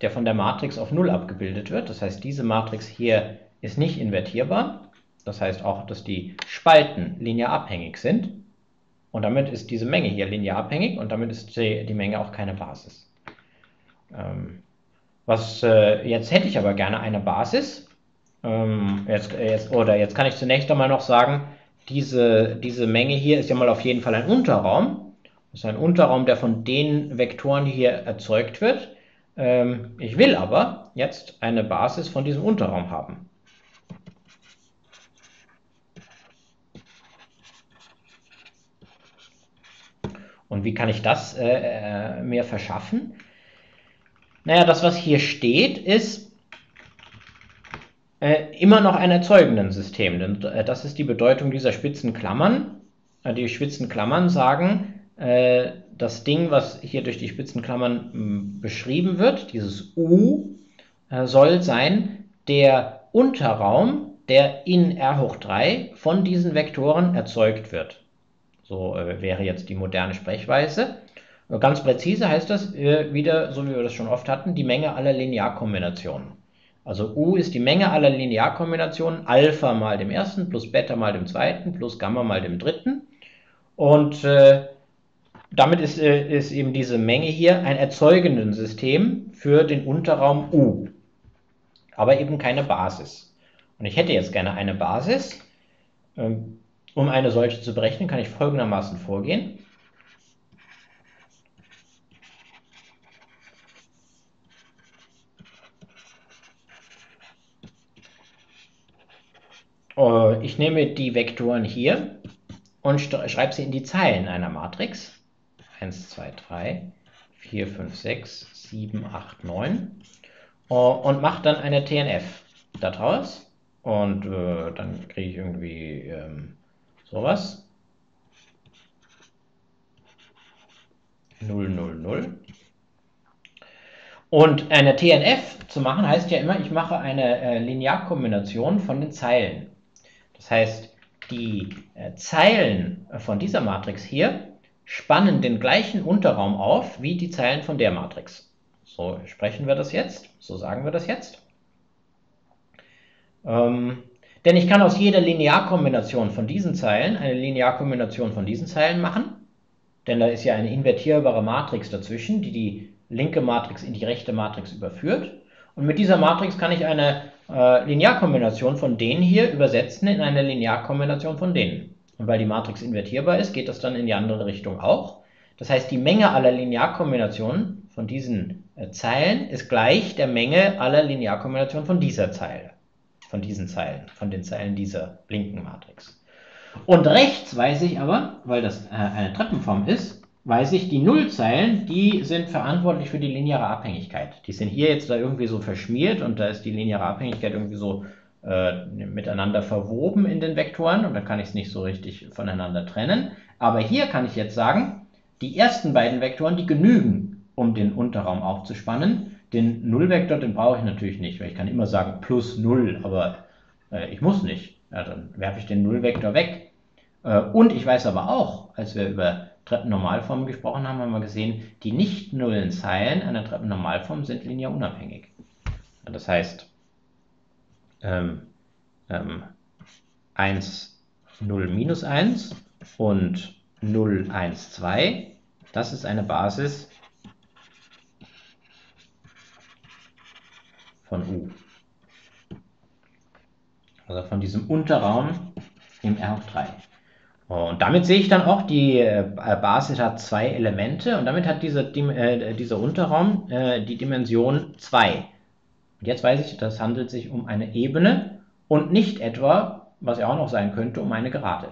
der von der Matrix auf 0 abgebildet wird. Das heißt, diese Matrix hier ist nicht invertierbar. Das heißt auch, dass die Spalten linear abhängig sind. Und damit ist diese Menge hier linear abhängig und damit ist die, die Menge auch keine Basis. Ähm, was, äh, jetzt hätte ich aber gerne eine Basis. Ähm, jetzt, jetzt, oder jetzt kann ich zunächst einmal noch sagen, diese, diese Menge hier ist ja mal auf jeden Fall ein Unterraum. Das ist ein Unterraum, der von den Vektoren hier erzeugt wird. Ähm, ich will aber jetzt eine Basis von diesem Unterraum haben. Und wie kann ich das äh, äh, mir verschaffen? Naja, das, was hier steht, ist äh, immer noch ein erzeugenden System. Denn äh, das ist die Bedeutung dieser spitzen Klammern. Äh, die spitzen Klammern sagen, äh, das Ding, was hier durch die spitzen Klammern hm, beschrieben wird, dieses U, soll sein der Unterraum, der in R hoch 3 von diesen Vektoren erzeugt wird. So äh, wäre jetzt die moderne Sprechweise. Ganz präzise heißt das äh, wieder, so wie wir das schon oft hatten, die Menge aller Linearkombinationen. Also U ist die Menge aller Linearkombinationen, Alpha mal dem ersten, plus Beta mal dem zweiten, plus Gamma mal dem dritten. Und äh, damit ist, äh, ist eben diese Menge hier ein erzeugendes System für den Unterraum U. Aber eben keine Basis. Und ich hätte jetzt gerne eine Basis. Ähm, um eine solche zu berechnen, kann ich folgendermaßen vorgehen. Äh, ich nehme die Vektoren hier und schreibe sie in die Zeilen einer Matrix. 1, 2, 3, 4, 5, 6, 7, 8, 9 und mache dann eine TNF daraus. Und äh, dann kriege ich irgendwie ähm, sowas. 0, 0, 0. Und eine TNF zu machen heißt ja immer, ich mache eine äh, Linearkombination von den Zeilen. Das heißt, die äh, Zeilen von dieser Matrix hier spannen den gleichen Unterraum auf wie die Zeilen von der Matrix. So sprechen wir das jetzt, so sagen wir das jetzt. Ähm, denn ich kann aus jeder Linearkombination von diesen Zeilen eine Linearkombination von diesen Zeilen machen. Denn da ist ja eine invertierbare Matrix dazwischen, die die linke Matrix in die rechte Matrix überführt. Und mit dieser Matrix kann ich eine äh, Linearkombination von denen hier übersetzen in eine Linearkombination von denen. Und weil die Matrix invertierbar ist, geht das dann in die andere Richtung auch. Das heißt, die Menge aller Linearkombinationen von diesen äh, Zeilen ist gleich der Menge aller Linearkombinationen von dieser Zeile von diesen Zeilen, von den Zeilen dieser linken Matrix. Und rechts weiß ich aber, weil das äh, eine Treppenform ist, weiß ich, die Nullzeilen, die sind verantwortlich für die lineare Abhängigkeit. Die sind hier jetzt da irgendwie so verschmiert und da ist die lineare Abhängigkeit irgendwie so äh, miteinander verwoben in den Vektoren und da kann ich es nicht so richtig voneinander trennen. Aber hier kann ich jetzt sagen, die ersten beiden Vektoren, die genügen, um den Unterraum aufzuspannen. Den Nullvektor, den brauche ich natürlich nicht, weil ich kann immer sagen plus 0, aber äh, ich muss nicht. Ja, dann werfe ich den Nullvektor weg. Äh, und ich weiß aber auch, als wir über Treppennormalformen gesprochen haben, haben wir gesehen, die nicht nullen Zeilen einer Treppennormalform sind linear unabhängig. Das heißt, ähm, ähm, 1, 0, minus 1 und 0, 1, 2, das ist eine Basis von U. Also von diesem Unterraum im R hoch 3. Und damit sehe ich dann auch, die äh, Basis hat zwei Elemente und damit hat dieser, äh, dieser Unterraum äh, die Dimension 2. Und jetzt weiß ich, das handelt sich um eine Ebene und nicht etwa, was ja auch noch sein könnte, um eine Gerade.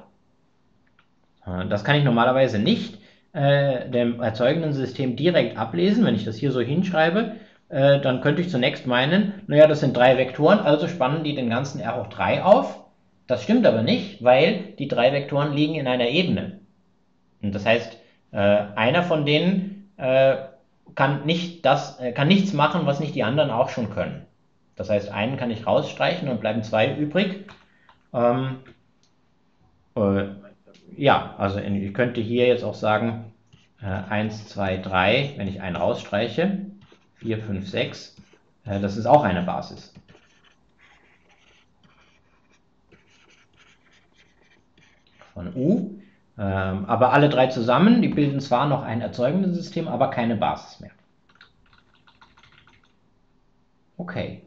Das kann ich normalerweise nicht, äh, dem erzeugenden System direkt ablesen, wenn ich das hier so hinschreibe, äh, dann könnte ich zunächst meinen, naja, das sind drei Vektoren, also spannen die den ganzen R hoch 3 auf. Das stimmt aber nicht, weil die drei Vektoren liegen in einer Ebene. Und das heißt, äh, einer von denen äh, kann, nicht das, äh, kann nichts machen, was nicht die anderen auch schon können. Das heißt, einen kann ich rausstreichen und bleiben zwei übrig. Ähm, äh, ja, also ich könnte hier jetzt auch sagen, äh, 1, 2, 3, wenn ich einen rausstreiche, 4, 5, 6, äh, das ist auch eine Basis. Von U. Ähm, aber alle drei zusammen, die bilden zwar noch ein erzeugendes System, aber keine Basis mehr. Okay.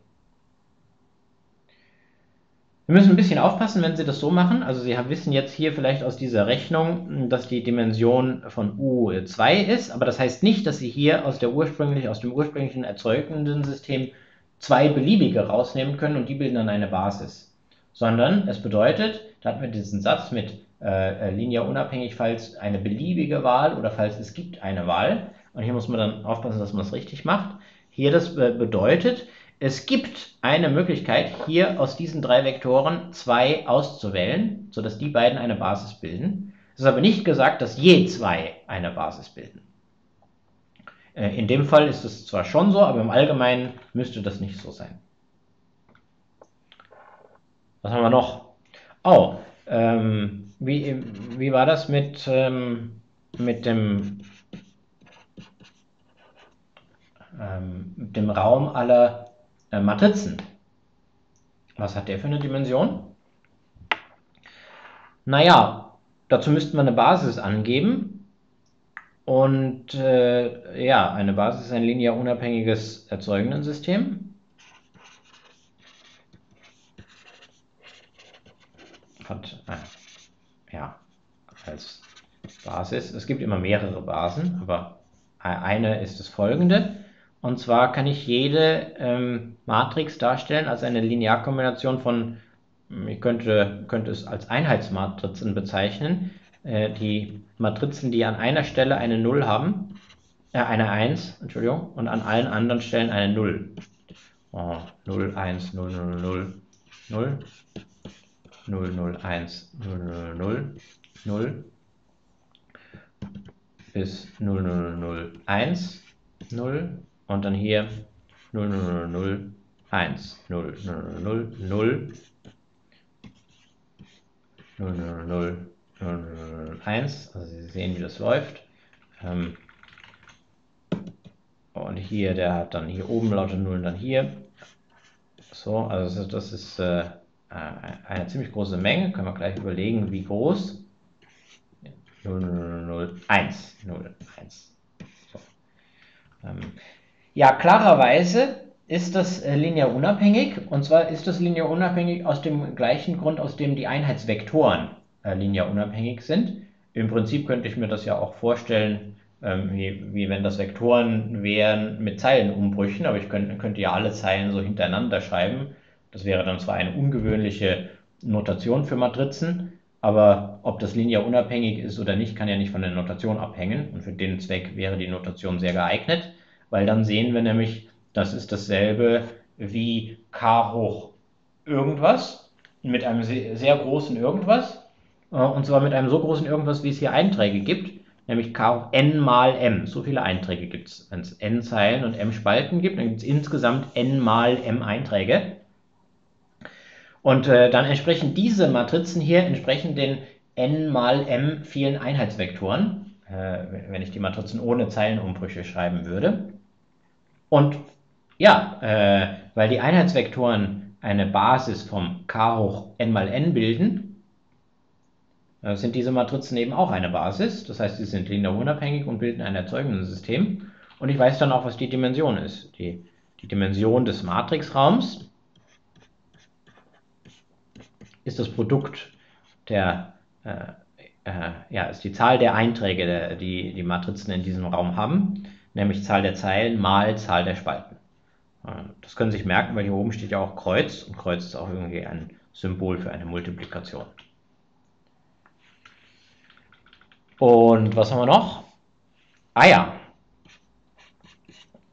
Wir müssen ein bisschen aufpassen, wenn Sie das so machen. Also Sie wissen jetzt hier vielleicht aus dieser Rechnung, dass die Dimension von U2 ist, aber das heißt nicht, dass Sie hier aus, der ursprünglich, aus dem ursprünglichen erzeugenden System zwei beliebige rausnehmen können und die bilden dann eine Basis. Sondern es bedeutet, da hatten wir diesen Satz mit äh, linear unabhängig, falls eine beliebige Wahl oder falls es gibt eine Wahl. Und hier muss man dann aufpassen, dass man das richtig macht. Hier das äh, bedeutet, es gibt eine Möglichkeit, hier aus diesen drei Vektoren zwei auszuwählen, sodass die beiden eine Basis bilden. Es ist aber nicht gesagt, dass je zwei eine Basis bilden. Äh, in dem Fall ist es zwar schon so, aber im Allgemeinen müsste das nicht so sein. Was haben wir noch? Oh, ähm, wie, wie war das mit, ähm, mit dem, ähm, dem Raum aller äh, Matrizen. Was hat der für eine Dimension? Naja, dazu müssten wir eine Basis angeben. Und äh, ja, eine Basis ist ein linear unabhängiges Erzeugenden-System. Hat, als Basis. Es gibt immer mehrere Basen, aber eine ist das folgende. Und zwar kann ich jede ähm, Matrix darstellen als eine Linearkombination von, hm, ich könnte, könnte es als Einheitsmatrizen bezeichnen, äh, die Matrizen, die an einer Stelle eine 0 haben, äh, eine 1, Entschuldigung, und an allen anderen Stellen eine 0. Oh, 0, 1, 0, 0, 0, 0, 0, 0, 1, 0, 0, 0, 0, bis 0, 0, 0, 1, 0, und dann hier 0, 0, 0, 1, 0, 0, 0, 0, 0, 0, 0, 0, 1. Also Sie sehen, wie das läuft. Ähm, und hier, der hat dann hier oben lauter Nullen, dann hier. So, also das ist äh, eine ziemlich große Menge. Können wir gleich überlegen, wie groß. 0, 0, 0, 1, 0, 1. So. Ähm, ja, klarerweise ist das äh, linear unabhängig. Und zwar ist das linear unabhängig aus dem gleichen Grund, aus dem die Einheitsvektoren äh, linear unabhängig sind. Im Prinzip könnte ich mir das ja auch vorstellen, ähm, wie, wie, wenn das Vektoren wären mit Zeilenumbrüchen, aber ich könnte, könnte ja alle Zeilen so hintereinander schreiben. Das wäre dann zwar eine ungewöhnliche Notation für Matrizen, aber ob das linear unabhängig ist oder nicht, kann ja nicht von der Notation abhängen. Und für den Zweck wäre die Notation sehr geeignet weil dann sehen wir nämlich, das ist dasselbe wie k hoch irgendwas mit einem sehr großen irgendwas äh, und zwar mit einem so großen irgendwas, wie es hier Einträge gibt, nämlich k hoch n mal m. So viele Einträge gibt es. Wenn es n Zeilen und m Spalten gibt, dann gibt es insgesamt n mal m Einträge. Und äh, dann entsprechen diese Matrizen hier entsprechen den n mal m vielen Einheitsvektoren, äh, wenn ich die Matrizen ohne Zeilenumbrüche schreiben würde. Und ja, äh, weil die Einheitsvektoren eine Basis vom k hoch n mal n bilden, äh, sind diese Matrizen eben auch eine Basis. Das heißt, sie sind linear unabhängig und bilden ein erzeugendes System. Und ich weiß dann auch, was die Dimension ist. Die, die Dimension des Matrixraums ist das Produkt der, äh, äh, ja, ist die Zahl der Einträge, der, die die Matrizen in diesem Raum haben nämlich Zahl der Zeilen mal Zahl der Spalten. Äh, das können Sie sich merken, weil hier oben steht ja auch Kreuz und Kreuz ist auch irgendwie ein Symbol für eine Multiplikation. Und was haben wir noch? Ah ja.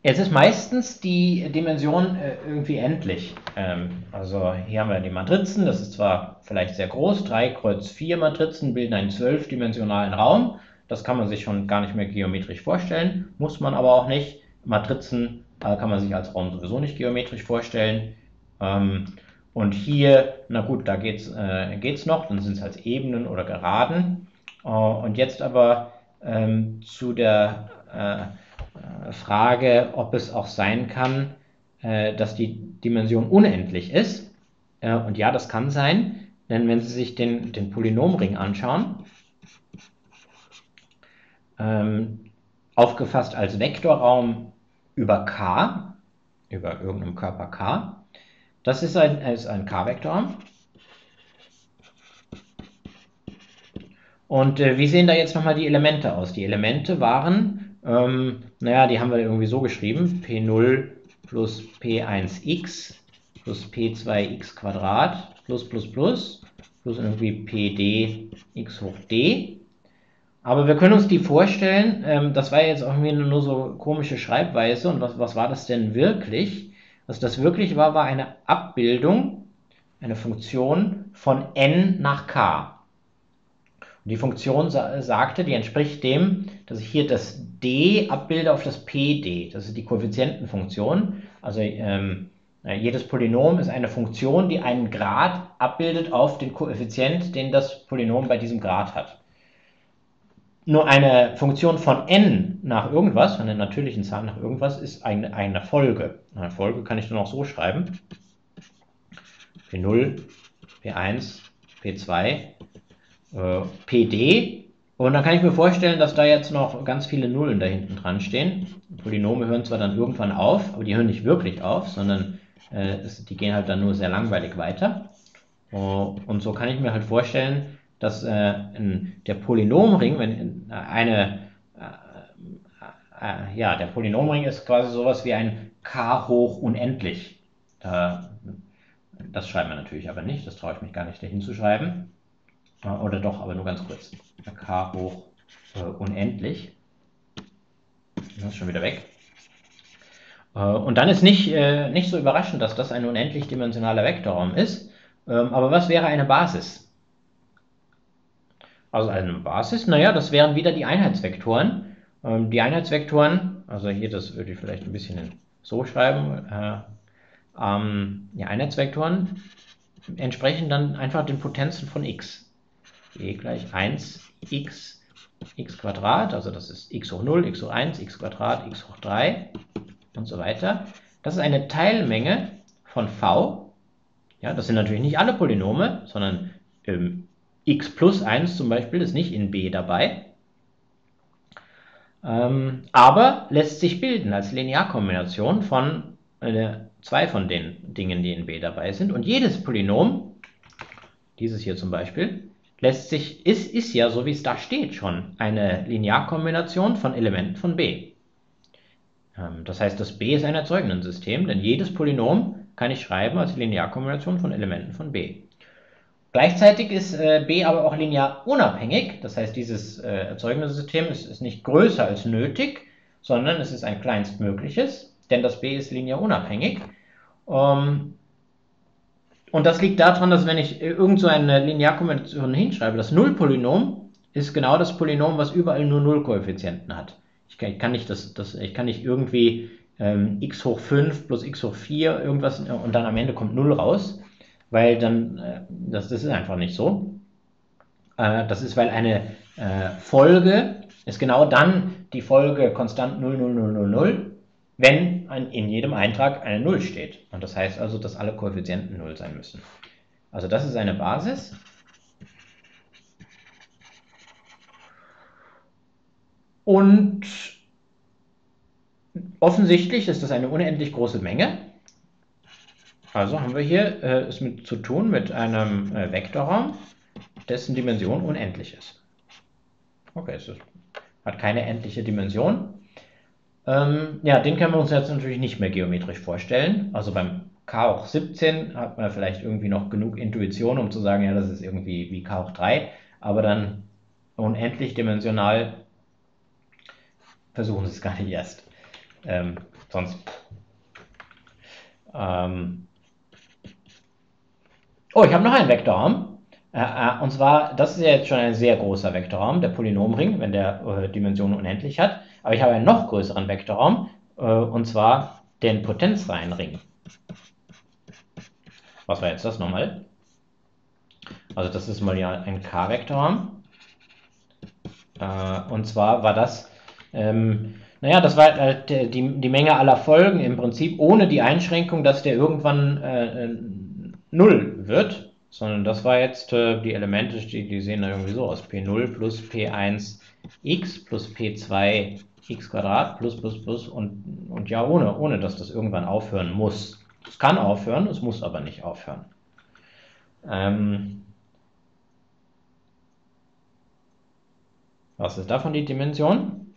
Jetzt ist meistens die Dimension äh, irgendwie endlich. Ähm, also hier haben wir die Matrizen, das ist zwar vielleicht sehr groß, 3 kreuz 4 Matrizen bilden einen zwölfdimensionalen Raum. Das kann man sich schon gar nicht mehr geometrisch vorstellen, muss man aber auch nicht. Matrizen äh, kann man sich als Raum sowieso nicht geometrisch vorstellen. Ähm, und hier, na gut, da geht es äh, geht's noch, dann sind es halt Ebenen oder Geraden. Äh, und jetzt aber ähm, zu der äh, Frage, ob es auch sein kann, äh, dass die Dimension unendlich ist. Äh, und ja, das kann sein, denn wenn Sie sich den, den Polynomring anschauen, ähm, aufgefasst als Vektorraum über k, über irgendeinem Körper k, das ist ein, ein k-Vektor. Und äh, wie sehen da jetzt nochmal die Elemente aus? Die Elemente waren, ähm, naja, die haben wir irgendwie so geschrieben, p0 plus p1x plus p2x Quadrat plus plus plus plus irgendwie pd x hoch d. Aber wir können uns die vorstellen, ähm, das war jetzt irgendwie nur so komische Schreibweise und was, was war das denn wirklich? Was das wirklich war, war eine Abbildung, eine Funktion von n nach k. Und die Funktion sa sagte, die entspricht dem, dass ich hier das d abbilde auf das pd. Das ist die Koeffizientenfunktion. Also ähm, jedes Polynom ist eine Funktion, die einen Grad abbildet auf den Koeffizient, den das Polynom bei diesem Grad hat nur eine Funktion von n nach irgendwas, von der natürlichen Zahl nach irgendwas, ist eine, eine Folge. Eine Folge kann ich dann auch so schreiben. P0, P1, P2, äh, PD. Und dann kann ich mir vorstellen, dass da jetzt noch ganz viele Nullen da hinten dran stehen. Polynome hören zwar dann irgendwann auf, aber die hören nicht wirklich auf, sondern äh, die gehen halt dann nur sehr langweilig weiter. Uh, und so kann ich mir halt vorstellen, dass äh, in der Polynomring, wenn eine, äh, äh, ja, der Polynomring ist quasi sowas wie ein k hoch unendlich. das schreiben wir natürlich aber nicht, das traue ich mich gar nicht dahin zu schreiben. Äh, oder doch, aber nur ganz kurz. k hoch äh, unendlich. Das ist schon wieder weg. Äh, und dann ist nicht, nicht so überraschend, dass das ein unendlich dimensionaler Vektorraum ist. Ähm, aber was wäre eine Basis? Also eine Basis, naja, das wären wieder die Einheitsvektoren. Ähm, die Einheitsvektoren, also hier, das würde ich vielleicht ein bisschen so schreiben, äh, ähm, die Einheitsvektoren entsprechen dann einfach den Potenzen von x. e gleich 1 x x Quadrat, also das ist x hoch 0, x hoch 1, x Quadrat, x hoch 3 und so weiter. Das ist eine Teilmenge von v. Ja, das sind natürlich nicht alle Polynome, sondern ähm, x plus 1 zum Beispiel ist nicht in b dabei, ähm, aber lässt sich bilden als Linearkombination von äh, zwei von den Dingen, die in b dabei sind. Und jedes Polynom, dieses hier zum Beispiel, lässt sich, ist, ist ja, so wie es da steht, schon eine Linearkombination von Elementen von b. Ähm, das heißt, das b ist ein Erzeugnensystem, denn jedes Polynom kann ich schreiben als Linearkombination von Elementen von b. Gleichzeitig ist äh, B aber auch linear unabhängig, das heißt, dieses äh, Erzeugungssystem ist, ist, nicht größer als nötig, sondern es ist ein kleinstmögliches, denn das B ist linear unabhängig. Ähm, und das liegt daran, dass wenn ich irgend so eine Linearkombination hinschreibe, das Nullpolynom ist genau das Polynom, was überall nur Nullkoeffizienten hat. Ich kann, ich kann, nicht, das, das, ich kann nicht irgendwie ähm, x hoch 5 plus x hoch 4 irgendwas und dann am Ende kommt 0 raus weil dann, äh, das, das ist einfach nicht so. Äh, das ist, weil eine äh, Folge ist genau dann die Folge konstant 0, 0, 0, 0, 0, wenn ein, in jedem Eintrag eine 0 steht. Und das heißt also, dass alle Koeffizienten 0 sein müssen. Also das ist eine Basis. Und offensichtlich ist das eine unendlich große Menge. Also haben wir hier äh, es mit zu tun mit einem äh, Vektorraum, dessen Dimension unendlich ist. Okay, es ist, hat keine endliche Dimension. Ähm, ja, den können wir uns jetzt natürlich nicht mehr geometrisch vorstellen. Also beim K hoch 17 hat man vielleicht irgendwie noch genug Intuition, um zu sagen, ja, das ist irgendwie wie K hoch 3, aber dann unendlich dimensional versuchen Sie es gar nicht erst. Ähm, sonst. Ähm oh, ich habe noch einen Vektorraum. Äh, äh, und zwar, das ist ja jetzt schon ein sehr großer Vektorraum, der Polynomring, wenn der äh, Dimensionen unendlich hat. Aber ich habe einen noch größeren Vektorraum, äh, und zwar den Potenzreihenring. Was war jetzt das nochmal? Also das ist mal ja ein K-Vektorraum. Äh, und zwar war das, ähm, naja, das war halt die, die Menge aller Folgen im Prinzip ohne die Einschränkung, dass der irgendwann äh, 0 wird, sondern das war jetzt äh, die Elemente, die, die sehen da irgendwie so aus. P0 plus P1x plus P2 x plus plus plus und, und ja, ohne, ohne dass das irgendwann aufhören muss. Es kann aufhören, es muss aber nicht aufhören. Ähm, was ist davon die Dimension?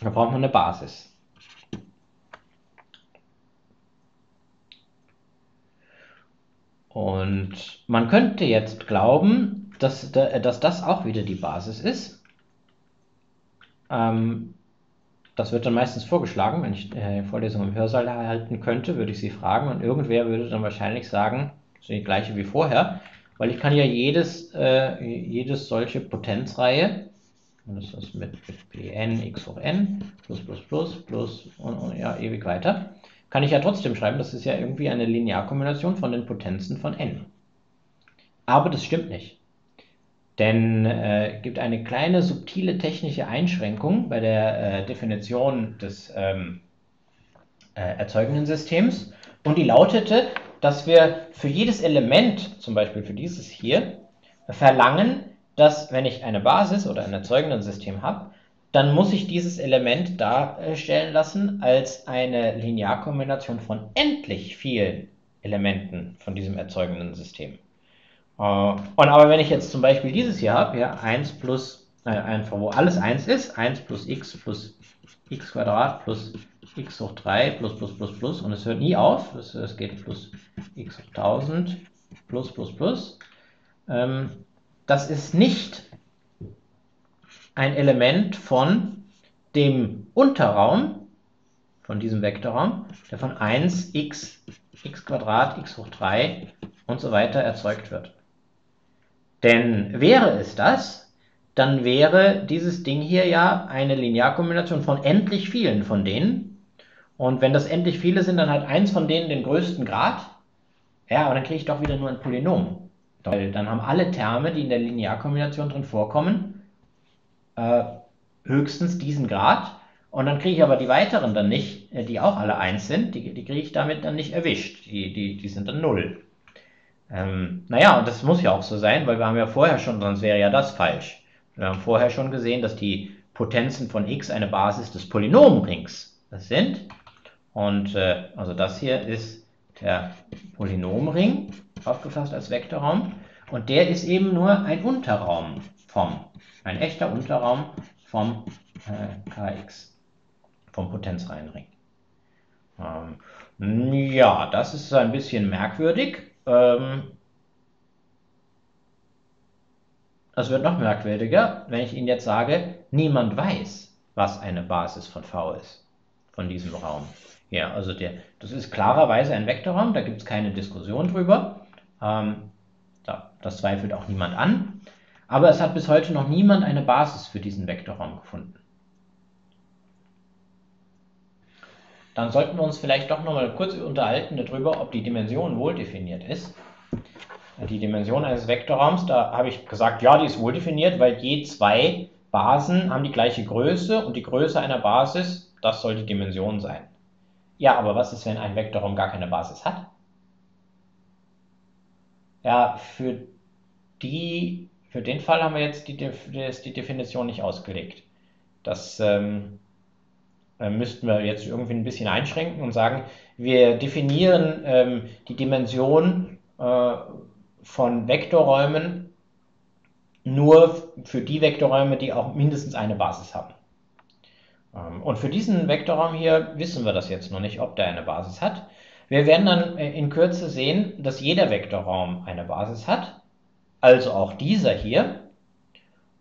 Da braucht man eine Basis. Und man könnte jetzt glauben, dass, dass das auch wieder die Basis ist. Ähm, das wird dann meistens vorgeschlagen, wenn ich äh, Vorlesungen im Hörsaal erhalten könnte, würde ich sie fragen und irgendwer würde dann wahrscheinlich sagen, das ist die gleiche wie vorher, weil ich kann ja jedes, äh, jedes solche Potenzreihe, und das ist mit, mit Pn x hoch n plus plus plus plus und, und ja ewig weiter, kann ich ja trotzdem schreiben, das ist ja irgendwie eine Linearkombination von den Potenzen von n. Aber das stimmt nicht. Denn es äh, gibt eine kleine subtile technische Einschränkung bei der äh, Definition des ähm, äh, erzeugenden Systems und die lautete, dass wir für jedes Element, zum Beispiel für dieses hier, verlangen, dass wenn ich eine Basis oder ein erzeugenden System habe, dann muss ich dieses Element darstellen lassen als eine Linearkombination von endlich vielen Elementen von diesem erzeugenden System. Äh, und aber wenn ich jetzt zum Beispiel dieses hier habe, ja, 1 plus, äh, einfach wo alles 1 ist, 1 plus x plus x Quadrat plus x hoch 3 plus plus plus plus und es hört nie auf, es, es geht plus x hoch 1000 plus plus plus, ähm, das ist nicht ein Element von dem Unterraum, von diesem Vektorraum, der von 1 x, x Quadrat, x hoch 3 und so weiter erzeugt wird. Denn wäre es das, dann wäre dieses Ding hier ja eine Linearkombination von endlich vielen von denen. Und wenn das endlich viele sind, dann hat eins von denen den größten Grad. Ja, aber dann kriege ich doch wieder nur ein Polynom. Weil dann haben alle Terme, die in der Linearkombination drin vorkommen, äh, höchstens diesen Grad. Und dann kriege ich aber die weiteren dann nicht, äh, die auch alle 1 sind, die, die kriege ich damit dann nicht erwischt. Die, die, die sind dann 0. Ähm, naja, und das muss ja auch so sein, weil wir haben ja vorher schon, sonst wäre ja das falsch. Wir haben vorher schon gesehen, dass die Potenzen von x eine Basis des Polynomrings sind. Und äh, also das hier ist der Polynomring, aufgefasst als Vektorraum. Und der ist eben nur ein Unterraum vom ein echter Unterraum vom äh, Kx, vom Potenzreihenring. Ähm, ja, das ist ein bisschen merkwürdig. Ähm, es wird noch merkwürdiger, wenn ich Ihnen jetzt sage, niemand weiß, was eine Basis von V ist, von diesem Raum. Ja, also der, das ist klarerweise ein Vektorraum, da gibt es keine Diskussion drüber. Ähm, das zweifelt auch niemand an. Aber es hat bis heute noch niemand eine Basis für diesen Vektorraum gefunden. Dann sollten wir uns vielleicht doch noch mal kurz unterhalten darüber, ob die Dimension wohl definiert ist. Die Dimension eines Vektorraums, da habe ich gesagt, ja, die ist wohl definiert, weil je zwei Basen haben die gleiche Größe und die Größe einer Basis, das soll die Dimension sein. Ja, aber was ist, wenn ein Vektorraum gar keine Basis hat? Ja, für die für den Fall haben wir jetzt die, die Definition nicht ausgelegt. Das ähm, äh, müssten wir jetzt irgendwie ein bisschen einschränken und sagen, wir definieren ähm, die Dimension äh, von Vektorräumen nur für die Vektorräume, die auch mindestens eine Basis haben. Ähm, und für diesen Vektorraum hier wissen wir das jetzt noch nicht, ob der eine Basis hat. Wir werden dann äh, in Kürze sehen, dass jeder Vektorraum eine Basis hat also auch dieser hier,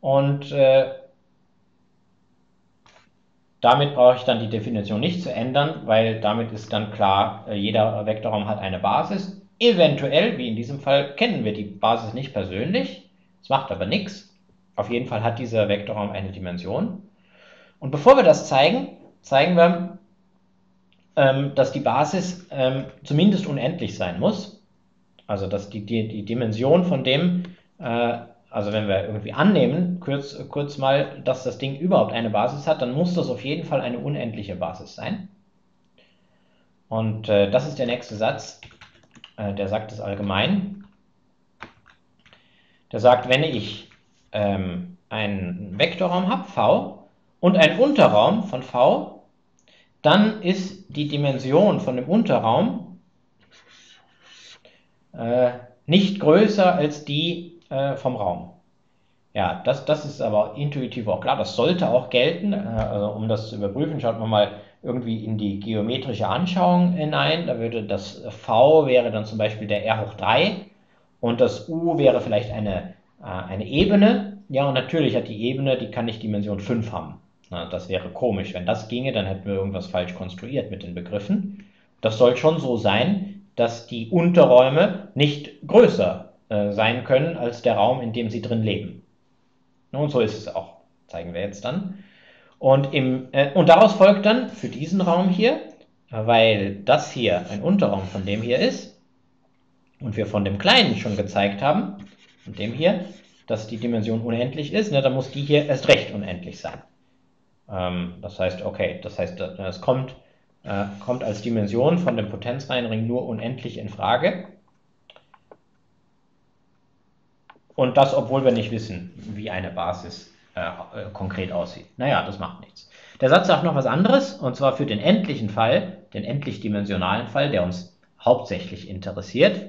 Und äh, damit brauche ich dann die Definition nicht zu ändern, weil damit ist dann klar, äh, jeder Vektorraum hat eine Basis. Eventuell, wie in diesem Fall, kennen wir die Basis nicht persönlich. Das macht aber nichts. Auf jeden Fall hat dieser Vektorraum eine Dimension. Und bevor wir das zeigen, zeigen wir, ähm, dass die Basis ähm, zumindest unendlich sein muss. Also dass die, die, die Dimension von dem, äh, also wenn wir irgendwie annehmen, kurz, kurz mal, dass das Ding überhaupt eine Basis hat, dann muss das auf jeden Fall eine unendliche Basis sein. Und äh, das ist der nächste Satz, äh, der sagt es allgemein. Der sagt, wenn ich ähm, einen Vektorraum habe, v, und einen Unterraum von v, dann ist die Dimension von dem Unterraum äh, nicht größer als die äh, vom Raum. Ja, das, das ist aber intuitiv auch klar, das sollte auch gelten. Äh, also um das zu überprüfen, schaut man mal irgendwie in die geometrische Anschauung hinein. Da würde das V wäre dann zum Beispiel der R hoch 3 und das U wäre vielleicht eine, äh, eine Ebene. Ja, und natürlich hat die Ebene, die kann nicht Dimension 5 haben. Na, das wäre komisch. Wenn das ginge, dann hätten wir irgendwas falsch konstruiert mit den Begriffen. Das soll schon so sein, dass die Unterräume nicht größer äh, sein können als der Raum, in dem sie drin leben. Und so ist es auch. Zeigen wir jetzt dann. Und, im, äh, und daraus folgt dann für diesen Raum hier, weil das hier ein Unterraum von dem hier ist und wir von dem kleinen schon gezeigt haben, von dem hier, dass die Dimension unendlich ist, ne, dann muss die hier erst recht unendlich sein. Ähm, das heißt, okay, das heißt, es kommt, äh, kommt als Dimension von dem Potenzreihenring nur unendlich in Frage. Und das, obwohl wir nicht wissen, wie eine Basis äh, äh, konkret aussieht. Naja, das macht nichts. Der Satz sagt noch was anderes, und zwar für den endlichen Fall, den endlich-dimensionalen Fall, der uns hauptsächlich interessiert.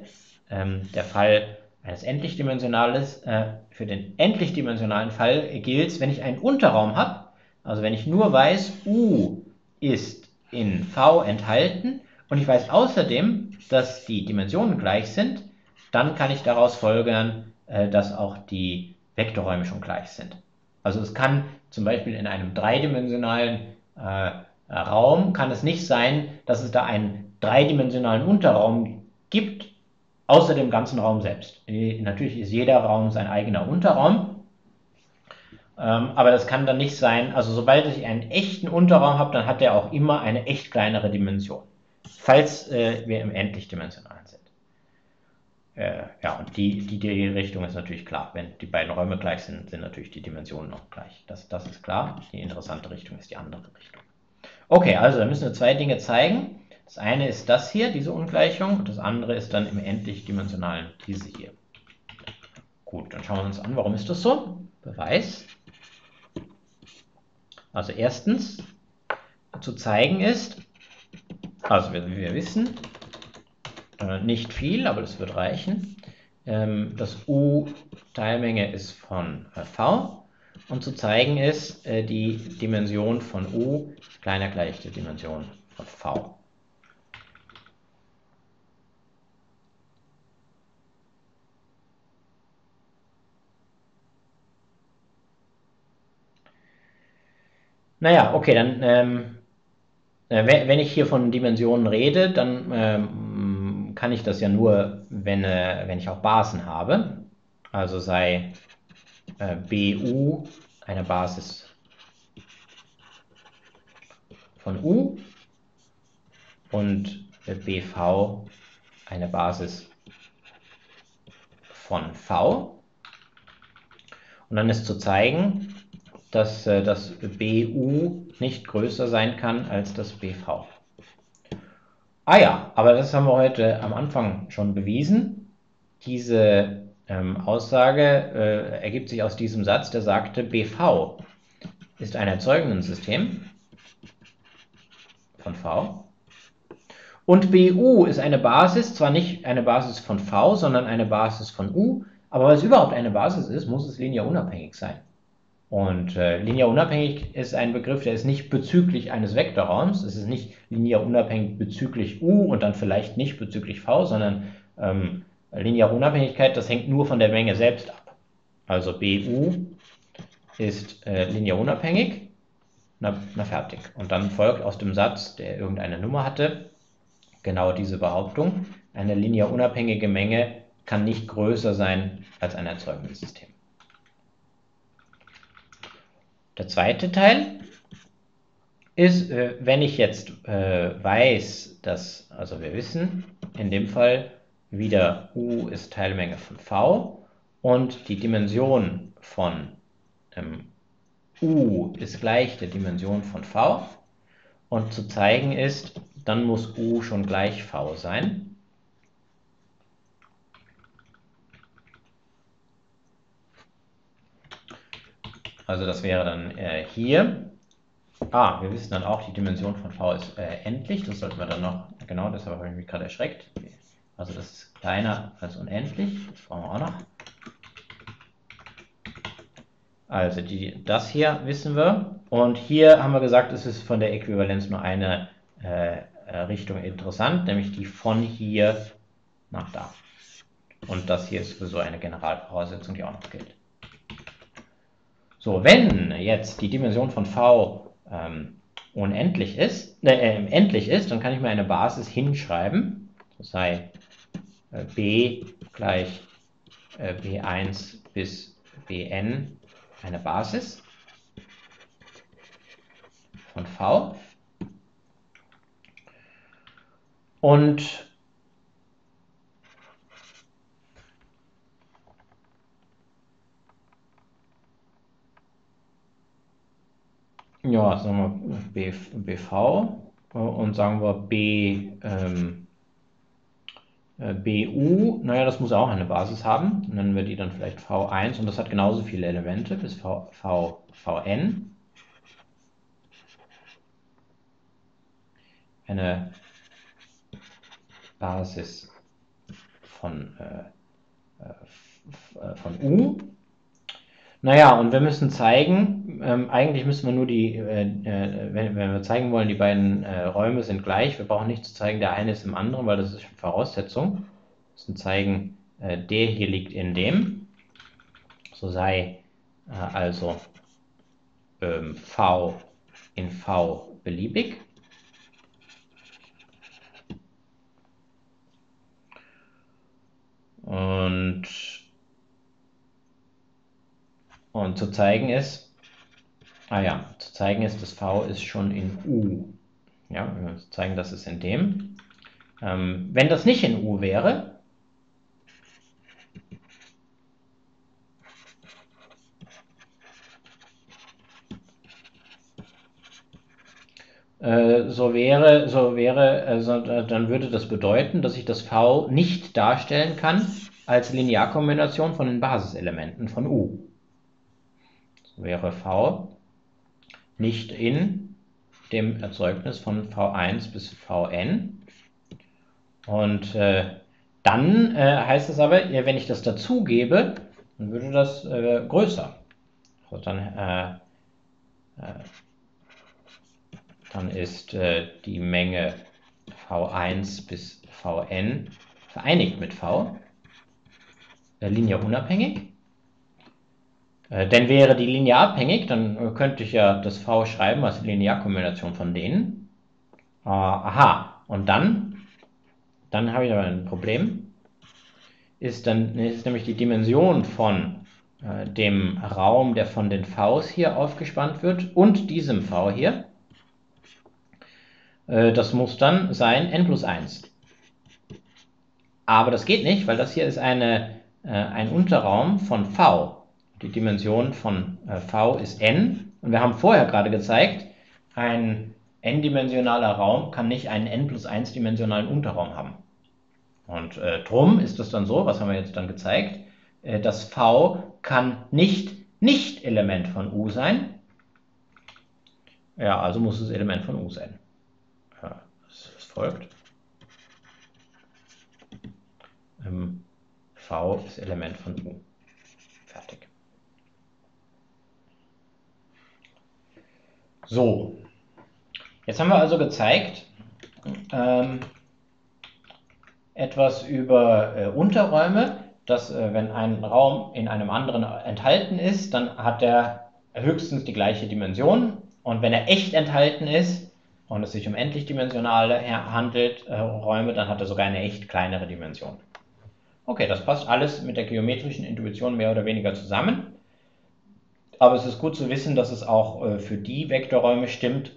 Ähm, der Fall eines endlich-dimensionalen, äh, für den endlich-dimensionalen Fall gilt es, wenn ich einen Unterraum habe, also wenn ich nur weiß, U ist in V enthalten und ich weiß außerdem, dass die Dimensionen gleich sind, dann kann ich daraus folgern, dass auch die Vektorräume schon gleich sind. Also es kann zum Beispiel in einem dreidimensionalen äh, Raum, kann es nicht sein, dass es da einen dreidimensionalen Unterraum gibt, außer dem ganzen Raum selbst. Natürlich ist jeder Raum sein eigener Unterraum, ähm, aber das kann dann nicht sein, also sobald ich einen echten Unterraum habe, dann hat der auch immer eine echt kleinere Dimension, falls äh, wir im endlich-dimensionalen sind. Äh, ja, und die, die, die Richtung ist natürlich klar. Wenn die beiden Räume gleich sind, sind natürlich die Dimensionen noch gleich. Das, das ist klar. Die interessante Richtung ist die andere Richtung. Okay, also da müssen wir zwei Dinge zeigen. Das eine ist das hier, diese Ungleichung, und das andere ist dann im endlich-dimensionalen diese hier. Gut, dann schauen wir uns an, warum ist das so? Beweis. Also erstens, zu zeigen ist, also wie wir wissen, äh, nicht viel, aber das wird reichen. Ähm, das U Teilmenge ist von äh, V und zu zeigen ist, äh, die Dimension von U kleiner gleich der Dimension von V. Naja, okay, dann, ähm, wenn ich hier von Dimensionen rede, dann ähm, kann ich das ja nur, wenn, äh, wenn ich auch Basen habe. Also sei äh, BU eine Basis von U und äh, BV eine Basis von V. Und dann ist zu zeigen, dass äh, das BU nicht größer sein kann als das BV. Ah ja, aber das haben wir heute am Anfang schon bewiesen. Diese ähm, Aussage äh, ergibt sich aus diesem Satz, der sagte, BV ist ein Erzeugungssystem von V. Und BU ist eine Basis, zwar nicht eine Basis von V, sondern eine Basis von U, aber weil es überhaupt eine Basis ist, muss es linear unabhängig sein. Und äh, linear unabhängig ist ein Begriff, der ist nicht bezüglich eines Vektorraums, es ist nicht linear unabhängig bezüglich u und dann vielleicht nicht bezüglich v, sondern ähm, lineare Unabhängigkeit, das hängt nur von der Menge selbst ab. Also bu ist äh, linear unabhängig. Na, na fertig. Und dann folgt aus dem Satz, der irgendeine Nummer hatte, genau diese Behauptung. Eine linear unabhängige Menge kann nicht größer sein als ein Erzeugungssystem. Der zweite Teil ist, äh, wenn ich jetzt äh, weiß, dass, also wir wissen, in dem Fall wieder U ist Teilmenge von V und die Dimension von ähm, U ist gleich der Dimension von V und zu zeigen ist, dann muss U schon gleich V sein. Also das wäre dann äh, hier. Ah, wir wissen dann auch, die Dimension von v ist äh, endlich. Das sollten wir dann noch, genau, deshalb habe ich mich gerade erschreckt. Also das ist kleiner als unendlich. Das brauchen wir auch noch. Also die, das hier wissen wir. Und hier haben wir gesagt, es ist von der Äquivalenz nur eine äh, äh Richtung interessant, nämlich die von hier nach da. Und das hier ist sowieso eine Generalvoraussetzung, die auch noch gilt. So, wenn jetzt die Dimension von v ähm, unendlich ist, äh, äh, endlich ist, dann kann ich mir eine Basis hinschreiben. Das sei äh, b gleich äh, b1 bis bn eine Basis von v. Und ja, sagen wir BV äh, und sagen wir B, ähm, äh, BU, naja, das muss auch eine Basis haben. Nennen wir die dann vielleicht V1 und das hat genauso viele Elemente bis v, v, Vn. Eine Basis von, äh, äh von U naja, und wir müssen zeigen, ähm, eigentlich müssen wir nur die, äh, äh, wenn, wenn, wir zeigen wollen, die beiden äh, Räume sind gleich, wir brauchen nicht zu zeigen, der eine ist im anderen, weil das ist Voraussetzung. Wir müssen zeigen, äh, der hier liegt in dem. So sei äh, also ähm, v in v beliebig. Und und zu zeigen ist, ah ja, zu zeigen ist, das V ist schon in U. Ja, wir zeigen, dass es in dem. Ähm, wenn das nicht in U wäre, äh, so wäre, so wäre, also, dann würde das bedeuten, dass ich das V nicht darstellen kann als Linearkombination von den Basiselementen von U wäre v nicht in dem Erzeugnis von v1 bis vn. Und äh, dann äh, heißt es aber, wenn ich das dazugebe, dann würde das äh, größer. Also dann, äh, äh, dann ist äh, die Menge v1 bis vn vereinigt mit v, linear unabhängig. Äh, denn wäre die Linie abhängig, dann äh, könnte ich ja das V schreiben als Linearkombination von denen. Äh, aha, und dann, dann habe ich aber ein Problem. Ist dann ist nämlich die Dimension von äh, dem Raum, der von den Vs hier aufgespannt wird und diesem V hier. Äh, das muss dann sein n plus 1. Aber das geht nicht, weil das hier ist eine, äh, ein Unterraum von V. Die Dimension von äh, v ist n. Und wir haben vorher gerade gezeigt, ein n-dimensionaler Raum kann nicht einen n plus 1 dimensionalen Unterraum haben. Und äh, drum ist es dann so, was haben wir jetzt dann gezeigt, äh, das v kann nicht Nicht-Element von U sein. Ja, also muss es Element von U sein. Ja, das, das folgt. Ähm, v ist Element von U. Fertig. So, jetzt haben wir also gezeigt, ähm, etwas über äh, Unterräume, dass äh, wenn ein Raum in einem anderen enthalten ist, dann hat er höchstens die gleiche Dimension. Und wenn er echt enthalten ist und es sich um endlichdimensionale handelt, äh, Räume, dann hat er sogar eine echt kleinere Dimension. Okay, das passt alles mit der geometrischen Intuition mehr oder weniger zusammen. Aber es ist gut zu wissen, dass es auch äh, für die Vektorräume stimmt,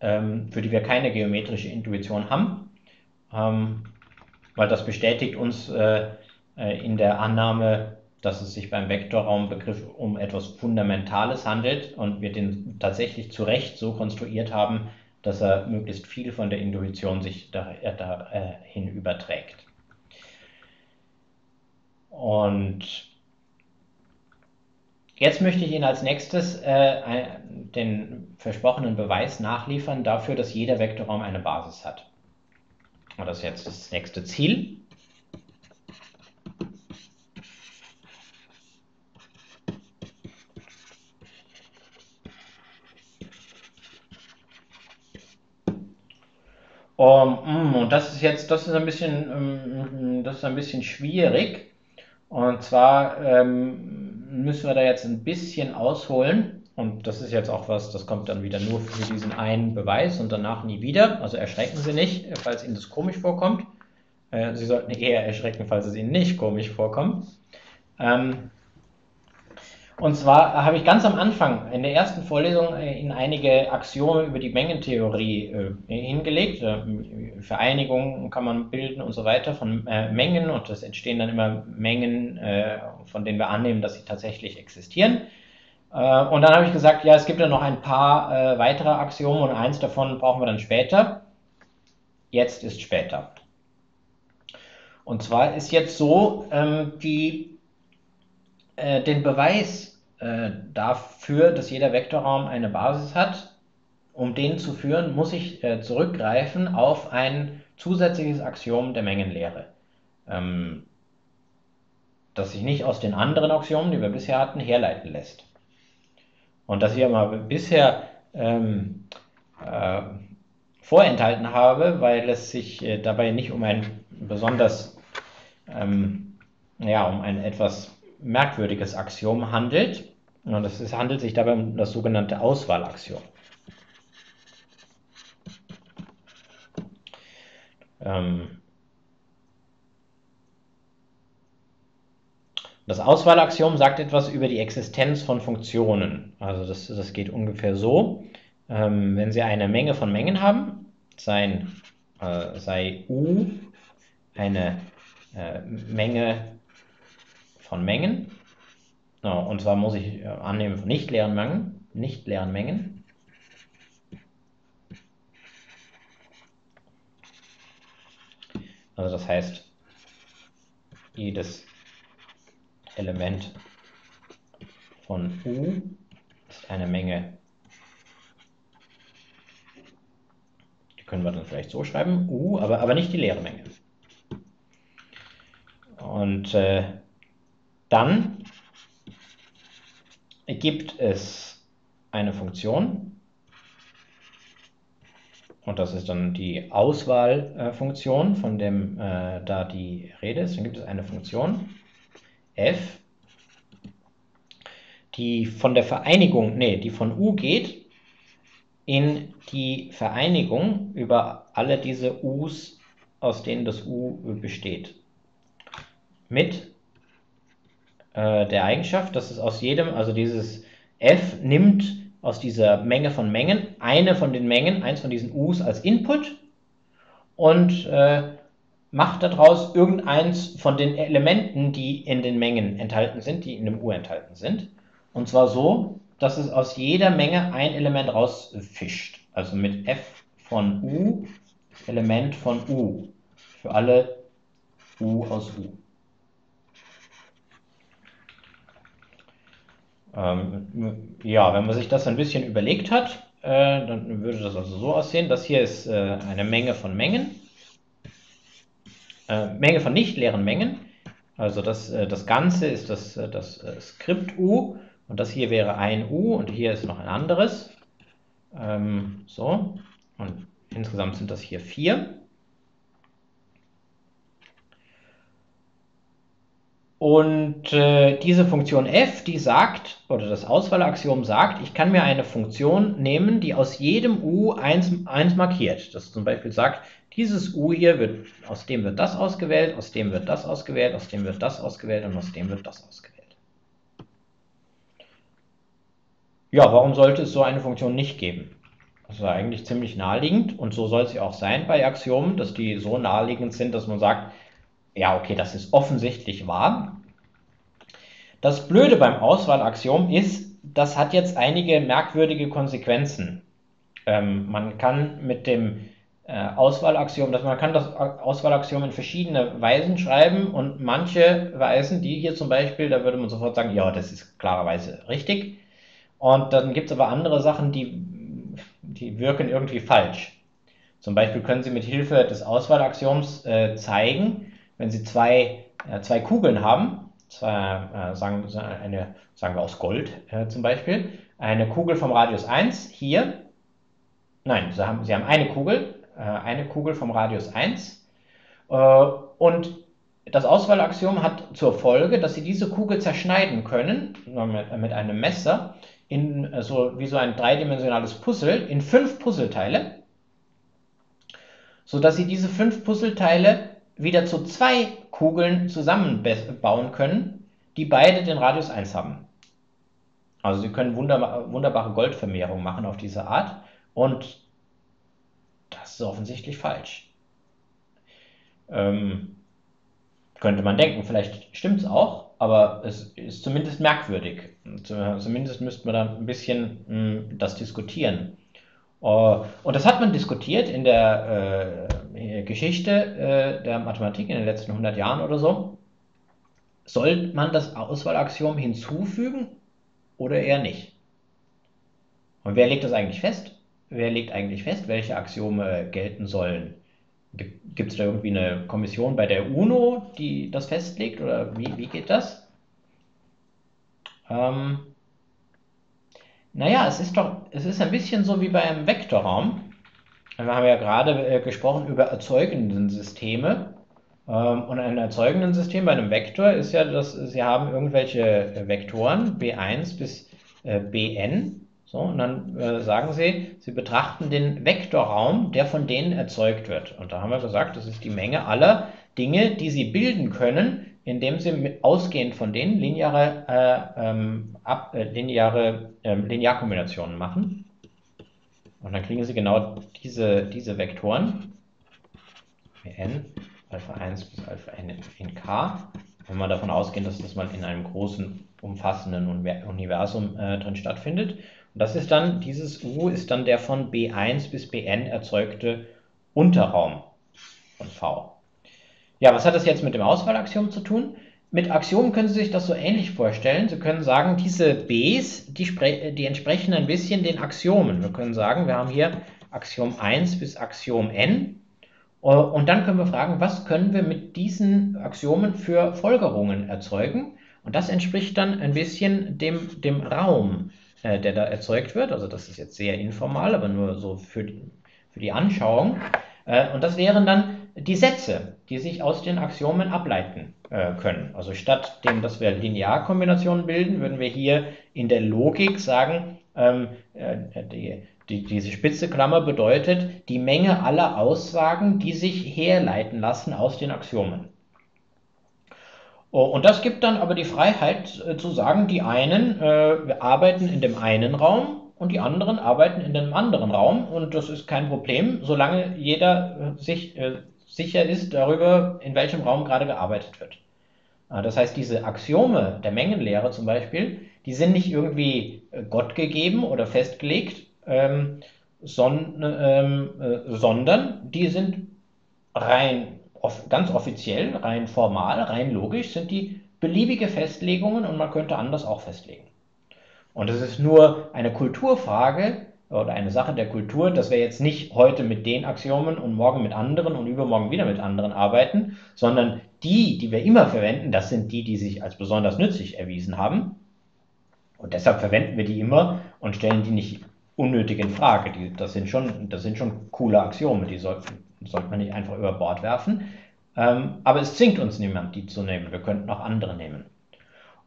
ähm, für die wir keine geometrische Intuition haben, ähm, weil das bestätigt uns äh, äh, in der Annahme, dass es sich beim Vektorraumbegriff um etwas Fundamentales handelt und wir den tatsächlich zu Recht so konstruiert haben, dass er möglichst viel von der Intuition sich dahin da, überträgt. Und jetzt möchte ich Ihnen als nächstes äh, den versprochenen Beweis nachliefern dafür, dass jeder Vektorraum eine Basis hat. Und das ist jetzt das nächste Ziel. Um, und das ist jetzt, das ist ein bisschen, ähm, das ist ein bisschen schwierig. Und zwar ähm, müssen wir da jetzt ein bisschen ausholen. Und das ist jetzt auch was, das kommt dann wieder nur für diesen einen Beweis und danach nie wieder. Also erschrecken Sie nicht, falls Ihnen das komisch vorkommt. Äh, Sie sollten eher erschrecken, falls es Ihnen nicht komisch vorkommt. Ähm, und zwar habe ich ganz am Anfang in der ersten Vorlesung äh, in einige Axiome über die Mengentheorie äh, hingelegt. Äh, Vereinigungen kann man bilden und so weiter von äh, Mengen und es entstehen dann immer Mengen, äh, von denen wir annehmen, dass sie tatsächlich existieren. Äh, und dann habe ich gesagt, ja, es gibt ja noch ein paar weitere Axiome und eins davon brauchen wir dann später. Jetzt ist später. Und zwar ist jetzt so, ähm, die, den Beweis äh, dafür, dass jeder Vektorraum eine Basis hat, um den zu führen, muss ich äh, zurückgreifen auf ein zusätzliches Axiom der Mengenlehre, ähm, das sich nicht aus den anderen Axiomen, die wir bisher hatten, herleiten lässt. Und das ich aber bisher ähm, äh, vorenthalten habe, weil es sich äh, dabei nicht um ein besonders, ähm, ja, um ein etwas merkwürdiges Axiom handelt, und es handelt sich dabei um das sogenannte Auswahlaxiom. Ähm, das Auswahlaxiom sagt etwas über die Existenz von Funktionen. Also das, das geht ungefähr so. Ähm, wenn Sie eine Menge von Mengen haben, sei, äh, sei U eine äh, Menge von Mengen, ja, und zwar muss ich äh, annehmen von nicht leeren Mengen, nicht leeren Mengen. Also das heißt, jedes Element von U ist eine Menge, die können wir dann vielleicht so schreiben, U, aber, aber nicht die leere Menge. Und äh, dann gibt es eine Funktion und das ist dann die Auswahlfunktion, von dem äh, da die Rede ist. Dann gibt es eine Funktion f, die von der Vereinigung, nee, die von u geht in die Vereinigung über alle diese u's, aus denen das u besteht. Mit äh, der Eigenschaft, dass es aus jedem, also dieses f nimmt aus dieser Menge von Mengen eine von den Mengen, eins von diesen u's als Input und äh, macht daraus irgendeins von den Elementen, die in den Mengen enthalten sind, die in dem u enthalten sind. Und zwar so, dass es aus jeder Menge ein Element rausfischt. Also mit f von u, Element von u. Für alle u aus u. Ähm, ja, wenn man sich das ein bisschen überlegt hat, äh, dann würde das also so aussehen. Das hier ist äh, eine Menge von Mengen. Äh, Menge von nicht leeren Mengen. Also das, äh, das Ganze ist das, äh, das äh, Skript U und das hier wäre ein U und hier ist noch ein anderes. Ähm, so, und insgesamt sind das hier vier. Und äh, diese Funktion f, die sagt, oder das Auswahlaxiom sagt, ich kann mir eine Funktion nehmen, die aus jedem u eins, eins markiert. Das zum Beispiel sagt, dieses u hier wird, aus dem wird das ausgewählt, aus dem wird das ausgewählt, aus dem wird das ausgewählt und aus dem wird das ausgewählt. Ja, warum sollte es so eine Funktion nicht geben? Das ist eigentlich ziemlich naheliegend und so soll es ja auch sein bei Axiomen, dass die so naheliegend sind, dass man sagt, ja, okay, das ist offensichtlich wahr. Das Blöde beim Auswahlaxiom ist, das hat jetzt einige merkwürdige Konsequenzen. Ähm, man kann mit dem äh, Auswahlaxiom, dass man kann das Auswahlaxiom in verschiedene Weisen schreiben und manche Weisen, die hier zum Beispiel, da würde man sofort sagen, ja, das ist klarerweise richtig. Und dann gibt es aber andere Sachen, die, die wirken irgendwie falsch. Zum Beispiel können Sie mit Hilfe des Auswahlaxioms äh, zeigen, wenn Sie zwei, äh, zwei Kugeln haben, zwei, äh, sagen, eine, sagen wir aus Gold äh, zum Beispiel, eine Kugel vom Radius 1 hier, nein, Sie haben, Sie haben eine Kugel, äh, eine Kugel vom Radius 1 äh, und das Auswahlaxiom hat zur Folge, dass Sie diese Kugel zerschneiden können mit, mit einem Messer in äh, so wie so ein dreidimensionales Puzzle in fünf Puzzleteile, sodass Sie diese fünf Puzzleteile wieder zu zwei Kugeln zusammenbauen können, die beide den Radius 1 haben. Also Sie können wunderbare Goldvermehrung machen auf diese Art und das ist offensichtlich falsch. Ähm, könnte man denken, vielleicht stimmt es auch, aber es ist zumindest merkwürdig. Zumindest müsste man da ein bisschen mh, hm, das diskutieren. Uh, und das hat man diskutiert in der äh, Geschichte äh, der Mathematik in den letzten 100 Jahren oder so, soll man das Auswahlaxiom hinzufügen oder eher nicht? Und wer legt das eigentlich fest? Wer legt eigentlich fest, welche Axiome gelten sollen? Gibt es da irgendwie eine Kommission bei der UNO, die das festlegt oder wie, wie geht das? Ähm, naja, es ist doch, es ist ein bisschen so wie bei einem Vektorraum. Wir haben ja gerade äh, gesprochen über erzeugenden Systeme. Ähm, und ein erzeugenden System bei einem Vektor ist ja, dass Sie haben irgendwelche äh, Vektoren, b1 bis äh, bn. So, und dann äh, sagen Sie, Sie betrachten den Vektorraum, der von denen erzeugt wird. Und da haben wir gesagt, das ist die Menge aller Dinge, die Sie bilden können, indem Sie mit, ausgehend von denen lineare, äh, ähm, ab, äh, lineare ähm, Linearkombinationen machen. Und dann kriegen Sie genau diese, diese Vektoren, n, Alpha 1 bis Alpha n in k, wenn wir davon ausgehen, dass das mal in einem großen, umfassenden Universum äh, drin stattfindet. Und das ist dann, dieses U ist dann der von B1 bis Bn erzeugte Unterraum von V. Ja, was hat das jetzt mit dem Auswahlaxiom zu tun? Mit Axiomen können Sie sich das so ähnlich vorstellen. Sie können sagen, diese Bs, die, die entsprechen ein bisschen den Axiomen. Wir können sagen, wir haben hier Axiom 1 bis Axiom n. Und dann können wir fragen, was können wir mit diesen Axiomen für Folgerungen erzeugen? Und das entspricht dann ein bisschen dem, dem Raum, äh, der da erzeugt wird. Also das ist jetzt sehr informal, aber nur so für die, für die Anschauung. Äh, und das wären dann die Sätze, die sich aus den Axiomen ableiten äh, können. Also statt dem, dass wir Linearkombinationen bilden, würden wir hier in der Logik sagen, ähm, äh, die, die, diese spitze Klammer bedeutet die Menge aller Aussagen, die sich herleiten lassen aus den Axiomen. Oh, und das gibt dann aber die Freiheit äh, zu sagen, die einen äh, arbeiten in dem einen Raum und die anderen arbeiten in einem anderen Raum und das ist kein Problem, solange jeder äh, sich äh, sicher ist darüber, in welchem Raum gerade gearbeitet wird. Äh, das heißt, diese Axiome der Mengenlehre zum Beispiel, die sind nicht irgendwie äh, Gott gegeben oder festgelegt, ähm, son, ähm, äh, sondern die sind rein off, ganz offiziell, rein formal, rein logisch, sind die beliebige Festlegungen und man könnte anders auch festlegen. Und es ist nur eine Kulturfrage oder eine Sache der Kultur, dass wir jetzt nicht heute mit den Axiomen und morgen mit anderen und übermorgen wieder mit anderen arbeiten, sondern die, die wir immer verwenden, das sind die, die sich als besonders nützlich erwiesen haben. Und deshalb verwenden wir die immer und stellen die nicht unnötig in Frage. Die, das, sind schon, das sind schon coole Axiome, die sollten, sollte man nicht einfach über Bord werfen. ähm, aber es zwingt uns niemand, die zu nehmen. Wir könnten auch andere nehmen.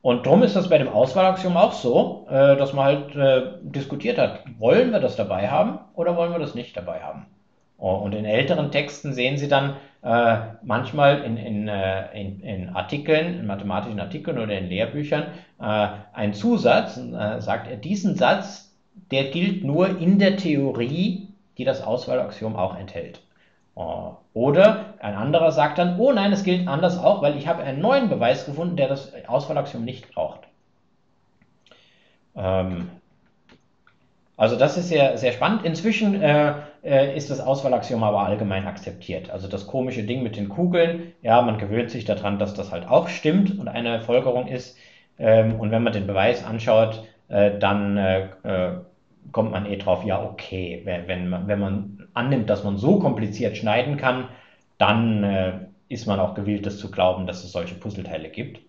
Und darum ist das bei dem Auswahlaxiom auch so, äh, dass man halt äh, diskutiert hat, wollen wir das dabei haben oder wollen wir das nicht dabei haben. Oh, und in älteren Texten sehen Sie dann äh, manchmal in, in, äh, in, in, Artikeln, in mathematischen Artikeln oder in Lehrbüchern äh, einen Zusatz, äh, sagt er, diesen Satz, der gilt nur in der Theorie, die das Auswahlaxiom auch enthält. Oh, oder ein anderer sagt dann, oh nein, es gilt anders auch, weil ich habe einen neuen Beweis gefunden, der das Auswahlaxiom nicht braucht. Ähm, also das ist sehr, sehr spannend. Inzwischen äh, äh, ist das Auswahlaxiom aber allgemein akzeptiert. Also das komische Ding mit den Kugeln, ja, man gewöhnt sich daran, dass das halt auch stimmt und eine Folgerung ist. Ähm, und wenn man den Beweis anschaut, äh, dann äh, äh kommt man eh drauf, ja, okay, wenn man, wenn man annimmt, dass man so kompliziert schneiden kann, dann äh, ist man auch gewillt, das zu glauben, dass es solche Puzzleteile gibt.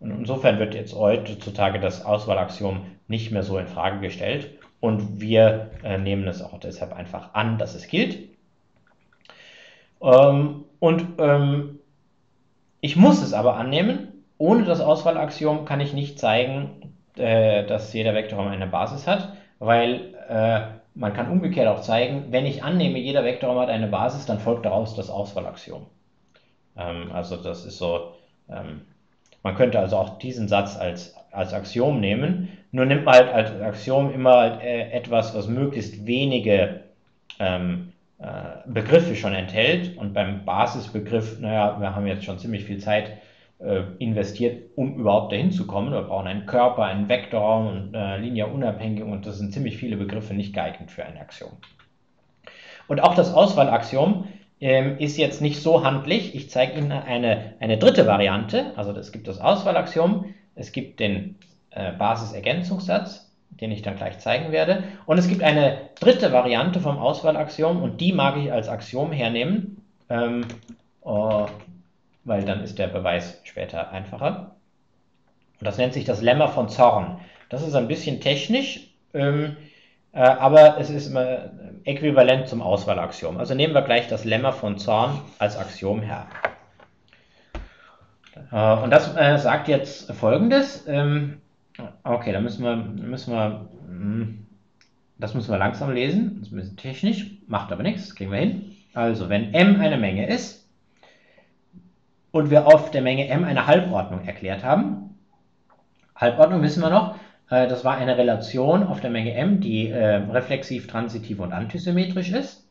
Und insofern wird jetzt heutzutage das Auswahlaxiom nicht mehr so in Frage gestellt. Und wir äh, nehmen es auch deshalb einfach an, dass es gilt. Ähm, und ähm, ich muss es aber annehmen. Ohne das Auswahlaxiom kann ich nicht zeigen, äh, dass jeder Vektorraum eine Basis hat, weil äh, man kann umgekehrt auch zeigen, wenn ich annehme, jeder Vektorraum hat eine Basis, dann folgt daraus das Auswahlaxiom. Ähm, also das ist so, ähm, man könnte also auch diesen Satz als, als Axiom nehmen nur nimmt man halt als Axiom immer äh, etwas, was möglichst wenige ähm, äh, Begriffe schon enthält. Und beim Basisbegriff, naja, wir haben jetzt schon ziemlich viel Zeit investiert, um überhaupt dahin zu kommen. Wir brauchen einen Körper, einen Vektorraum und äh, linear unabhängig und das sind ziemlich viele Begriffe nicht geeignet für ein Axiom. Und auch das Auswahlaxiom ähm, ist jetzt nicht so handlich. Ich zeige Ihnen eine, eine dritte Variante. Also es gibt das Auswahlaxiom, es gibt den äh, Basisergänzungssatz, den ich dann gleich zeigen werde. Und es gibt eine dritte Variante vom Auswahlaxiom und die mag ich als Axiom hernehmen, ähm, oh, weil dann ist der Beweis später einfacher. Und das nennt sich das Lemma von Zorn. Das ist ein bisschen technisch, ähm, äh, aber es ist immer äquivalent zum Auswahlaxiom. Also nehmen wir gleich das Lemma von Zorn als Axiom her. Äh, und das äh, sagt jetzt folgendes. Ähm, Okay, da müssen wir, müssen wir, hm, das müssen wir langsam lesen. Das ist ein bisschen technisch, macht aber nichts, kriegen wir hin. Also, wenn m eine Menge ist und wir auf der Menge m eine Halbordnung erklärt haben, Halbordnung wissen wir noch, äh, das war eine Relation auf der Menge m, die äh, reflexiv, transitiv und antisymmetrisch ist.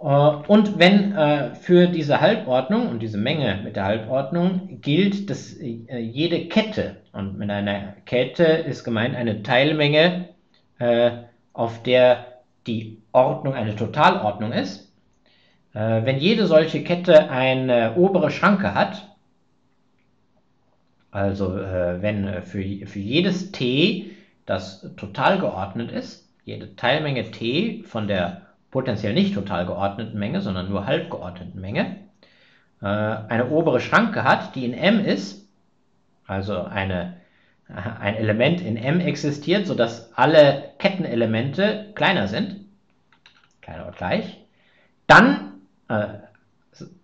Äh, und wenn äh, für diese Halbordnung und diese Menge mit der Halbordnung gilt, dass äh, jede Kette, und mit einer Kette ist gemeint eine Teilmenge, auf der die Ordnung eine Totalordnung ist, wenn jede solche Kette eine obere Schranke hat, also wenn für, für jedes t, das total geordnet ist, jede Teilmenge t von der potenziell nicht total geordneten Menge, sondern nur halb geordneten Menge, äh, eine obere Schranke hat, die in M ist, also eine, ein Element in M existiert, sodass alle Kettenelemente kleiner sind, kleiner oder gleich, dann, äh,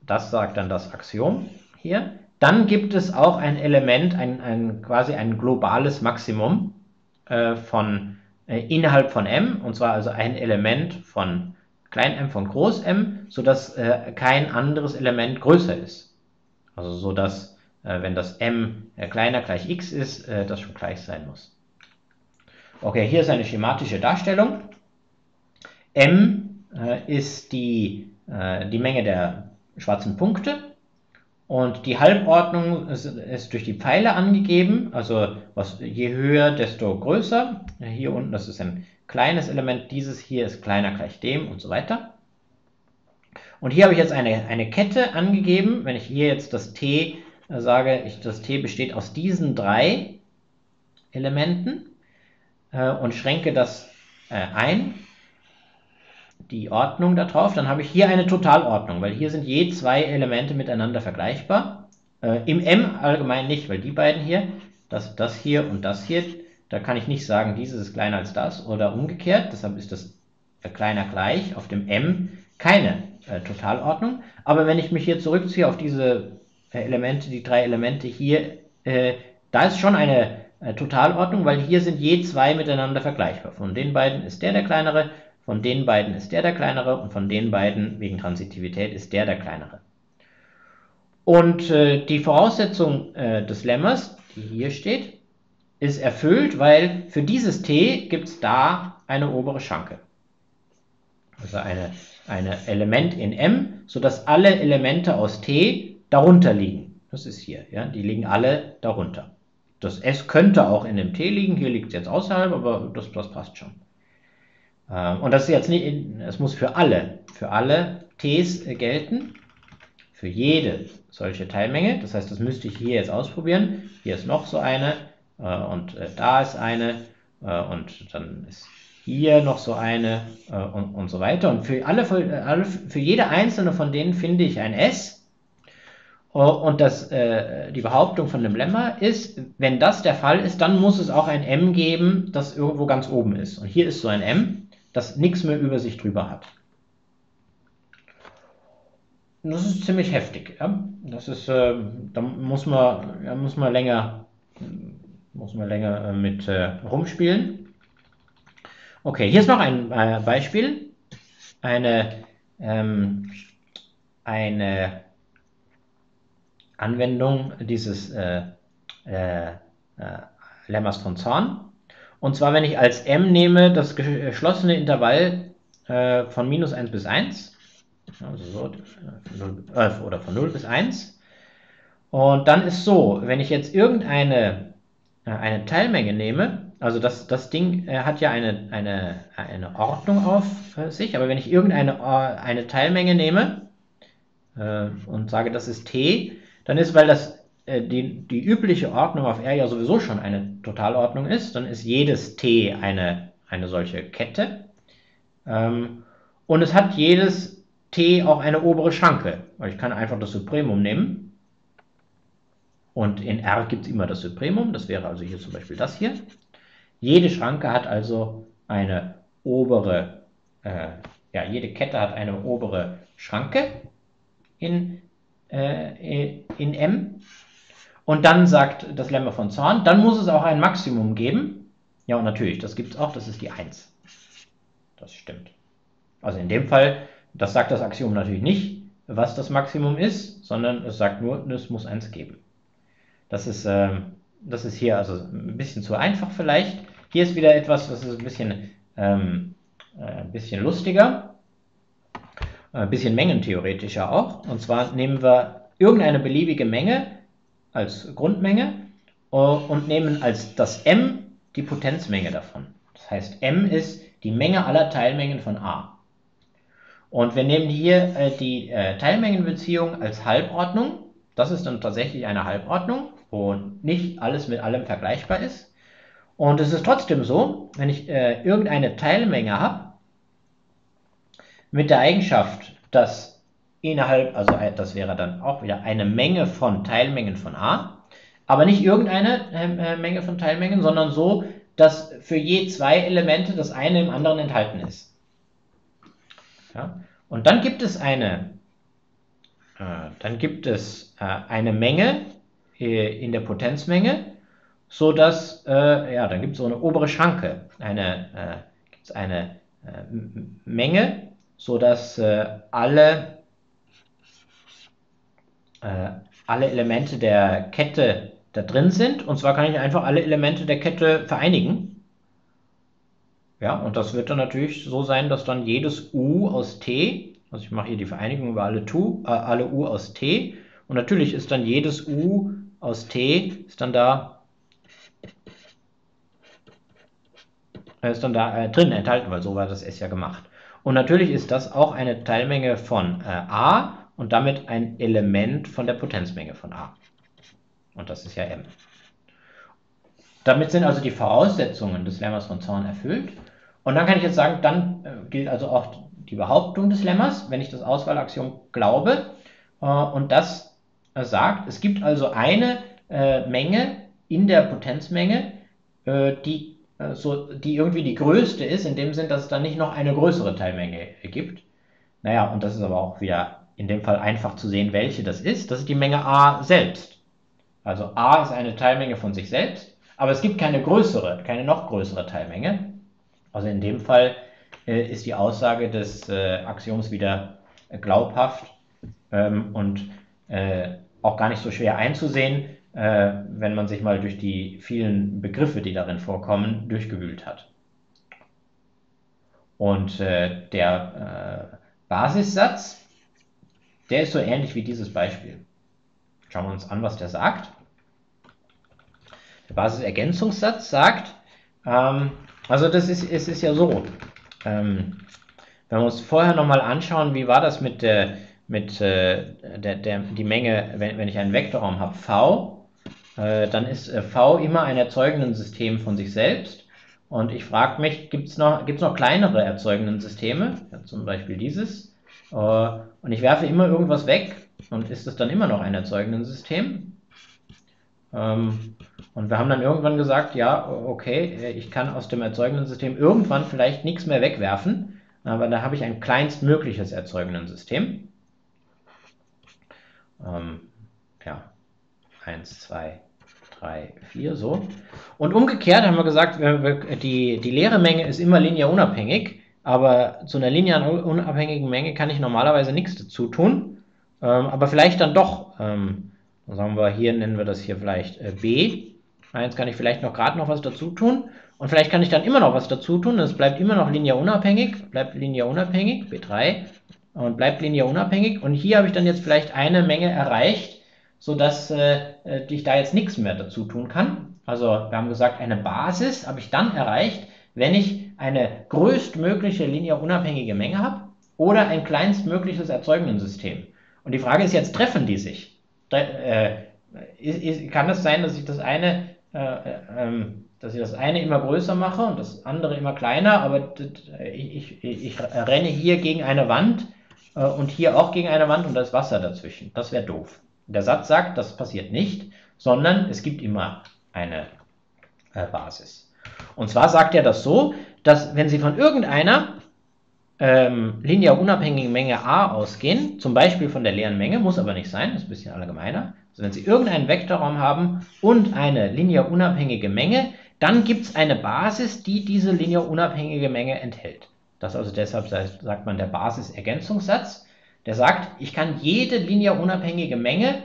das sagt dann das Axiom hier, dann gibt es auch ein Element, ein, ein quasi ein globales Maximum äh, von äh, innerhalb von M, und zwar also ein Element von klein m von groß m, sodass äh, kein anderes Element größer ist. Also so dass, äh, wenn das m äh, kleiner gleich x ist, äh, das schon gleich sein muss. Okay, hier ist eine schematische Darstellung. m äh, ist die, äh, die Menge der schwarzen Punkte und die Halbordnung ist, ist, durch die Pfeile angegeben, also was, je höher, desto größer. Hier unten, das ist ein kleines Element, dieses hier ist kleiner gleich dem und so weiter. Und hier habe ich jetzt eine, eine Kette angegeben. Wenn ich hier jetzt das t äh, sage, ich, das t besteht aus diesen drei Elementen äh, und schränke das äh, ein, die Ordnung darauf, dann habe ich hier eine Totalordnung, weil hier sind je zwei Elemente miteinander vergleichbar. Äh, Im M allgemein nicht, weil die beiden hier, das, das hier und das hier, da kann ich nicht sagen, dieses ist kleiner als das oder umgekehrt. Deshalb ist das kleiner gleich auf dem M keine äh, Totalordnung. Aber wenn ich mich hier zurückziehe auf diese äh, Elemente, die drei Elemente hier, äh, da ist schon eine äh, Totalordnung, weil hier sind je zwei miteinander vergleichbar. Von den beiden ist der der kleinere, von den beiden ist der der kleinere und von den beiden wegen Transitivität ist der der kleinere. Und äh, die Voraussetzung äh, des Lemmers, die hier steht, ist erfüllt, weil für dieses t gibt es da eine obere Schranke. Also eine, eine Element in M, sodass alle Elemente aus t darunter liegen. Das ist hier, ja, die liegen alle darunter. Das S könnte auch in dem T liegen, hier liegt es jetzt außerhalb, aber das, das passt schon. Ähm, und das ist jetzt nicht, es muss für alle, für alle Ts gelten, für jede solche Teilmenge. Das heißt, das müsste ich hier jetzt ausprobieren. Hier ist noch so eine äh, und äh, da ist eine äh, und dann ist hier noch so eine und, und so weiter. Und für, alle, für, jede einzelne von denen finde ich ein S und das, äh, die Behauptung von dem Lemma ist, wenn das der Fall ist, dann muss es auch ein m geben, das irgendwo ganz oben ist. Und hier ist so ein m, das nichts mehr über sich drüber hat. Und das ist ziemlich heftig. Ja? Das ist, äh, da muss man, da muss man länger, muss man länger äh, mit äh, rumspielen. Okay, hier ist noch ein äh, Beispiel. Eine, ähm, eine Anwendung dieses äh, äh, Lemmers von Zorn. Und zwar, wenn ich als m nehme das geschlossene Intervall äh, von minus 1 bis 1, also so, äh, oder von 0 bis 1. Und dann ist so, wenn ich jetzt irgendeine äh, eine Teilmenge nehme, also das, das Ding äh, hat ja eine, eine, eine Ordnung auf sich, aber wenn ich irgendeine eine Teilmenge nehme und sage, das ist t, dann ist, weil das die, die übliche Ordnung auf R ja sowieso schon eine Totalordnung ist, dann ist jedes T eine, eine solche Kette. Ähm, und es hat jedes T auch eine obere Schranke. Ich kann einfach das Supremum nehmen. Und in R gibt es immer das Supremum, das wäre also hier zum Beispiel das hier. Jede Schranke hat also eine obere, äh, ja, jede Kette hat eine obere Schranke in äh, in M. Und dann sagt das Lemma von Zorn, dann muss es auch ein Maximum geben. Ja, und natürlich, das gibt es auch, das ist die 1. Das stimmt. Also in dem Fall, das sagt das Axiom natürlich nicht, was das Maximum ist, sondern es sagt nur, es muss 1 geben. Das ist, äh, das ist hier also ein bisschen zu einfach vielleicht. Hier ist wieder etwas, das ist ein bisschen, ähm, äh, ein bisschen lustiger ein bisschen mengentheoretischer auch. Und zwar nehmen wir irgendeine beliebige Menge als Grundmenge äh, und nehmen als das m die Potenzmenge davon. Das heißt, m ist die Menge aller Teilmengen von a. Und wir nehmen hier äh, die äh, Teilmengenbeziehung als Halbordnung. Das ist dann tatsächlich eine Halbordnung, wo nicht alles mit allem vergleichbar ist. Und es ist trotzdem so, wenn ich irgendeine Teilmenge habe, mit der Eigenschaft, dass innerhalb, also das wäre dann auch wieder eine Menge von Teilmengen von a, aber nicht irgendeine ähm, äh, Menge von Teilmengen, sondern so, dass für je zwei Elemente das eine im anderen enthalten ist. Ja? Und dann gibt es eine, äh, dann gibt es äh, eine Menge äh, in der Potenzmenge, so dass, äh, ja, dann gibt es so eine obere Schranke, eine, äh, gibt's eine Menge sodass äh, alle, äh, alle Elemente der Kette da drin sind. Und zwar kann ich einfach alle Elemente der Kette vereinigen. Ja, und das wird dann natürlich so sein, dass dann jedes U aus T, also ich mache hier die Vereinigung über alle, tu, äh, alle U aus T, und natürlich ist dann jedes U aus T, ist dann da, ist dann da äh, drin enthalten, weil so war das S ja gemacht. Und natürlich ist das auch eine Teilmenge von äh, a und damit ein Element von der Potenzmenge von a. Und das ist ja m. Damit sind also die Voraussetzungen des Lemmers von Zorn erfüllt. Und dann kann ich jetzt sagen, dann äh, gilt also auch die Behauptung des Lemmers, wenn ich das Auswahlaxiom glaube. Äh, und das äh, sagt, es gibt also eine Menge in der Potenzmenge, die so, die irgendwie die größte ist, in dem Sinn, dass es dann nicht noch eine größere Teilmenge gibt. Naja, und das ist aber auch wieder in dem Fall einfach zu sehen, welche das ist. Das ist die Menge a selbst. Also a ist eine Teilmenge von sich selbst, aber es gibt keine größere, keine noch größere Teilmenge. Also in dem Fall äh, ist die Aussage des äh, Axioms wieder äh, glaubhaft ähm, und äh, auch gar nicht so schwer einzusehen, äh, wenn man sich mal durch die vielen Begriffe, die darin vorkommen, durchgewühlt hat. Und äh, der Basissatz, der ist so ähnlich wie dieses Beispiel. Schauen wir uns an, was der sagt. Der Basisergänzungssatz sagt, ähm, also das ist, es ist ja so, ähm, wenn wir uns vorher nochmal anschauen, wie war das mit der, mit äh, der, der, die Menge, wenn, wenn ich einen Vektorraum habe, v, äh, dann ist äh, v immer ein erzeugenden System von sich selbst. Und ich frage mich, gibt es noch, gibt's noch kleinere erzeugenden Systeme? Ja, zum Beispiel dieses. Äh, und ich werfe immer irgendwas weg. Und ist das dann immer noch ein erzeugenden System? Ähm, und wir haben dann irgendwann gesagt, ja, okay, ich kann aus dem erzeugenden System irgendwann vielleicht nichts mehr wegwerfen, aber da habe ich ein kleinstmögliches erzeugenden System. Ähm, ja, 1, 2, 3, 4, so. Und umgekehrt haben wir gesagt, die, die leere Menge ist immer linear unabhängig, aber zu einer linear unabhängigen Menge kann ich normalerweise nichts dazu tun, ähm, aber vielleicht dann doch. Ähm, sagen wir hier, nennen wir das hier vielleicht äh, B. Jetzt kann ich vielleicht noch gerade noch was dazu tun. Und vielleicht kann ich dann immer noch was dazu tun. Es bleibt immer noch linear unabhängig. Bleibt linear unabhängig. B3. Und bleibt linear unabhängig. Und hier habe ich dann jetzt vielleicht eine Menge erreicht, sodass äh, äh, ich da jetzt nichts mehr dazu tun kann. Also wir haben gesagt, eine Basis habe ich dann erreicht, wenn ich eine größtmögliche linear unabhängige Menge habe oder ein kleinstmögliches Erzeugenden-System. Und die Frage ist jetzt, treffen die sich? Äh, kann es sein, dass ich das eine äh, äh, ähm, dass ich das eine immer größer mache und das andere immer kleiner, aber ich, ich, ich renne hier gegen eine Wand und hier auch gegen eine Wand und da ist Wasser dazwischen. Das wäre doof. Der Satz sagt, das passiert nicht, sondern es gibt immer eine Basis. Und zwar sagt er das so, dass wenn Sie von irgendeiner ähm, linear unabhängigen Menge a ausgehen, zum Beispiel von der leeren Menge, muss aber nicht sein, ist ein bisschen allgemeiner, also wenn Sie irgendeinen Vektorraum haben und eine linear unabhängige Menge, dann gibt es eine Basis, die diese linear unabhängige Menge enthält. Das also deshalb sagt man der Basisergänzungssatz. Der sagt, ich kann jede linear unabhängige Menge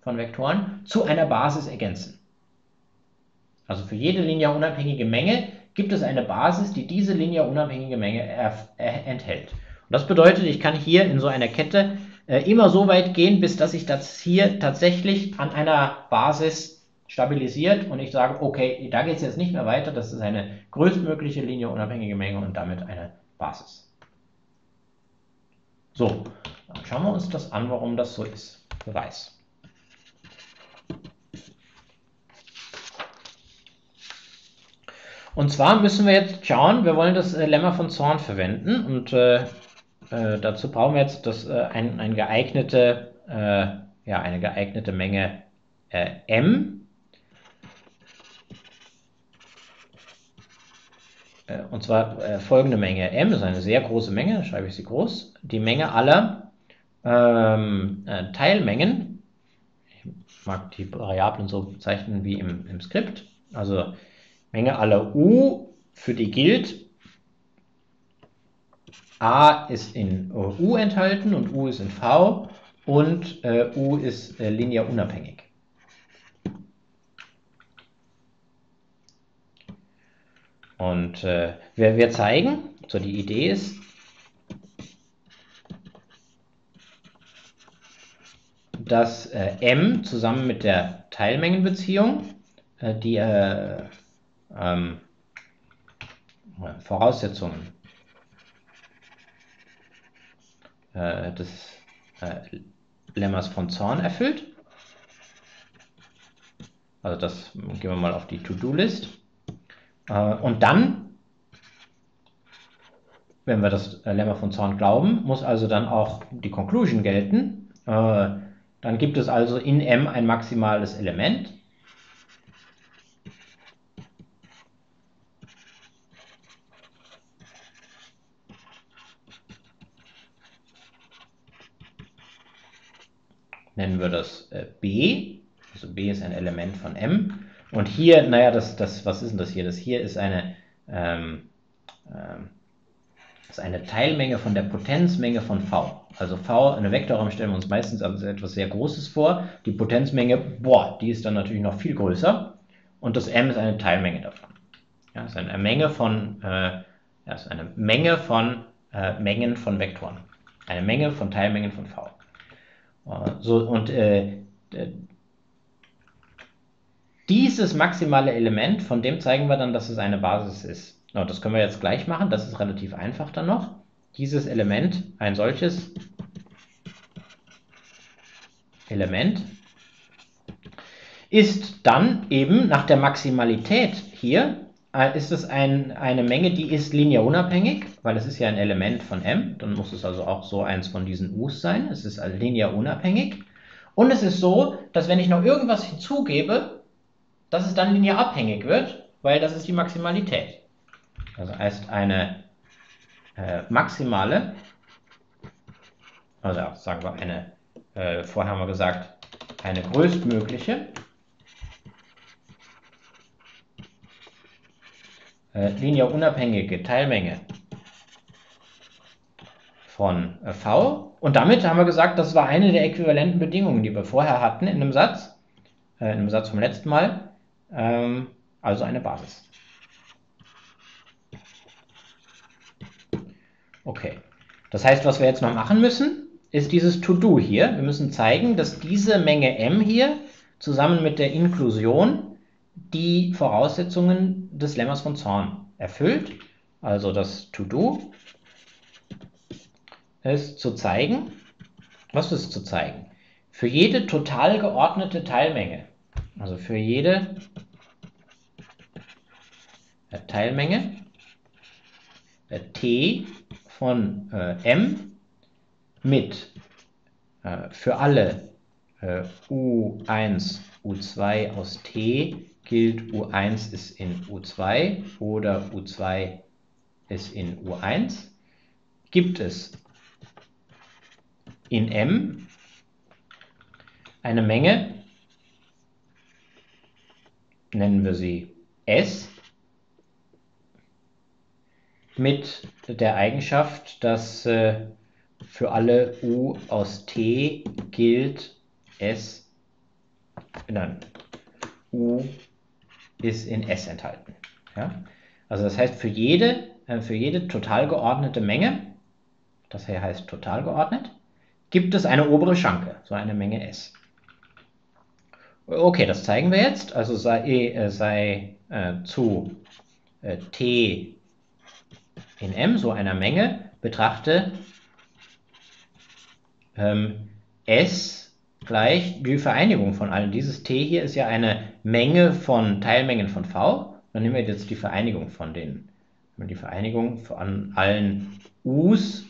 von Vektoren zu einer Basis ergänzen. Also für jede linear unabhängige Menge gibt es eine Basis, die diese linear unabhängige Menge enthält. Und das bedeutet, ich kann hier in so einer Kette äh, immer so weit gehen, bis dass sich das hier tatsächlich an einer Basis stabilisiert und ich sage, okay, da geht es jetzt nicht mehr weiter, das ist eine größtmögliche Linie unabhängige Menge und damit eine Basis. So, dann schauen wir uns das an, warum das so ist. Beweis. Und zwar müssen wir jetzt schauen, wir wollen das äh, Lemma von Zorn verwenden und äh, äh, dazu brauchen wir jetzt das, äh, ein, ein geeignete, äh, ja, eine geeignete Menge äh, m. Und zwar folgende Menge m, ist eine sehr große Menge, schreibe ich sie groß. Die Menge aller ähm, Teilmengen, ich mag die Variablen so bezeichnen wie im, im Skript, also Menge aller u, für die gilt, A ist in U enthalten und U ist in V und äh, U ist äh, linear unabhängig. Und äh, wir, wir zeigen, so die Idee ist, dass äh, M zusammen mit der Teilmengenbeziehung äh, die äh, ähm, Voraussetzungen äh, des äh, Lemmas von Zorn erfüllt. Also das gehen wir mal auf die To-Do-List. Äh, und dann, wenn wir das Lemma von Zorn glauben, muss also dann auch die Conclusion gelten. Äh, dann gibt es also in M ein maximales Element. Nennen wir das äh, B. Also B ist ein Element von M. Und hier, naja, das, das, was ist denn das hier? Das hier ist eine, ähm, ähm, ist eine Teilmenge von der Potenzmenge von V. Also V, eine Vektorraum stellen wir uns meistens als etwas sehr Großes vor. Die Potenzmenge, boah, die ist dann natürlich noch viel größer. Und das M ist eine Teilmenge davon. Ja, ist eine Menge von, äh, ja, ist eine Menge von äh, Mengen von Vektoren. Eine Menge von Teilmengen von V. So, und äh, dieses maximale Element, von dem zeigen wir dann, dass es eine Basis ist. Oh, das können wir jetzt gleich machen, das ist relativ einfach dann noch. Dieses Element, ein solches Element, ist dann eben nach der Maximalität hier, ist es ein, eine Menge, die ist linearunabhängig, weil es ist ja ein Element von M, dann muss es also auch so eins von diesen U's sein, es ist also linearunabhängig. Und es ist so, dass wenn ich noch irgendwas hinzugebe, dass es dann linear abhängig wird, weil das ist die Maximalität. Also heißt eine äh, maximale, also sagen wir eine, äh, vorher haben wir gesagt, eine größtmögliche äh, linear unabhängige Teilmenge von äh, v. Und damit haben wir gesagt, das war eine der äquivalenten Bedingungen, die wir vorher hatten in einem Satz, äh, in einem Satz vom letzten Mal, ähm, also eine Basis. Okay. Das heißt, was wir jetzt noch machen müssen, ist dieses To-Do hier. Wir müssen zeigen, dass diese Menge m hier zusammen mit der Inklusion die Voraussetzungen des Lemmas von Zorn erfüllt. Also das To-Do ist zu zeigen, was ist zu zeigen? Für jede total geordnete Teilmenge, also für jede Teilmenge T von äh, M mit äh, für alle äh, U1, U2 aus T gilt U1 ist in U2 oder U2 ist in U1, gibt es in M eine Menge, nennen wir sie S, mit der Eigenschaft, dass äh, für alle U aus T gilt S, nein, U ist in S enthalten. Ja? Also das heißt, für jede, äh, für jede total geordnete Menge, das hier heißt total geordnet, gibt es eine obere Schranke, so eine Menge S. Okay, das zeigen wir jetzt. Also sei, äh, sei äh, zu äh, T in M, so einer Menge, betrachte ähm, S gleich die Vereinigung von allen. Dieses T hier ist ja eine Menge von Teilmengen von V. Dann nehmen wir jetzt die Vereinigung von den, die Vereinigung von allen U's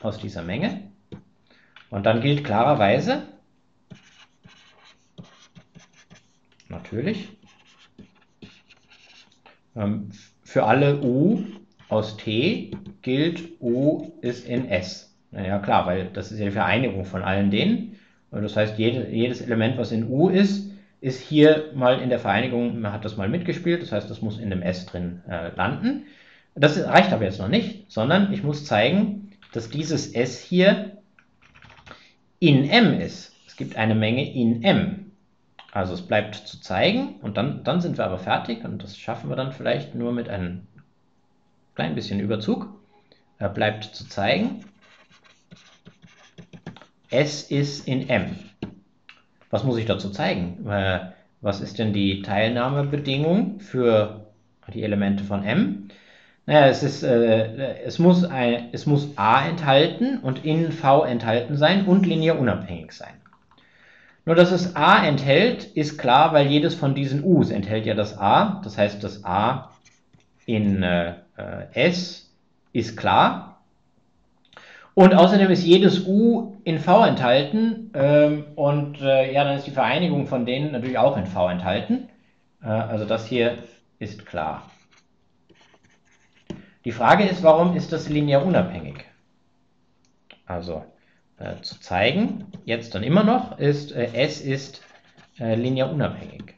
aus dieser Menge. Und dann gilt klarerweise, natürlich, ähm, für alle U aus T gilt U ist in S. Naja, klar, weil das ist ja die Vereinigung von allen denen. Das heißt, jede, jedes Element, was in U ist, ist hier mal in der Vereinigung, man hat das mal mitgespielt, das heißt, das muss in dem S drin äh, landen. Das reicht aber jetzt noch nicht, sondern ich muss zeigen, dass dieses S hier in M ist. Es gibt eine Menge in M. Also es bleibt zu zeigen und dann, dann sind wir aber fertig und das schaffen wir dann vielleicht nur mit einem klein bisschen Überzug. Er bleibt zu zeigen. S ist in M. Was muss ich dazu zeigen? Äh, was ist denn die Teilnahmebedingung für die Elemente von M? Naja, es, ist, äh, es, muss ein, es muss A enthalten und in V enthalten sein und linear unabhängig sein. Nur dass es A enthält, ist klar, weil jedes von diesen U's enthält ja das A. Das heißt, das A in äh, äh, S ist klar. Und außerdem ist jedes U in V enthalten ähm, und äh, ja, dann ist die Vereinigung von denen natürlich auch in V enthalten. Äh, also das hier ist klar. Die Frage ist, warum ist das linear unabhängig? Also, äh, zu zeigen, jetzt und immer noch, ist, äh, S ist äh, linear unabhängig.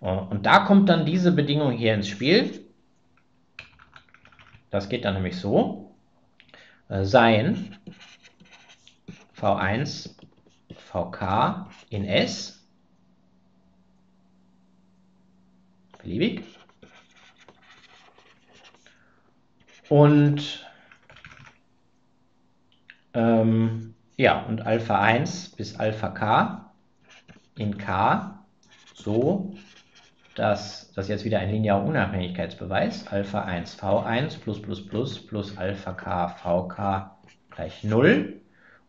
Und da kommt dann diese Bedingung hier ins Spiel. Das geht dann nämlich so. Äh, sein. V1 VK in S. Beliebig. Und ähm, ja und Alpha 1 bis Alpha K in K. So dass das jetzt wieder ein linearer Unabhängigkeitsbeweis Alpha 1 V1 plus plus plus plus Alpha K VK gleich 0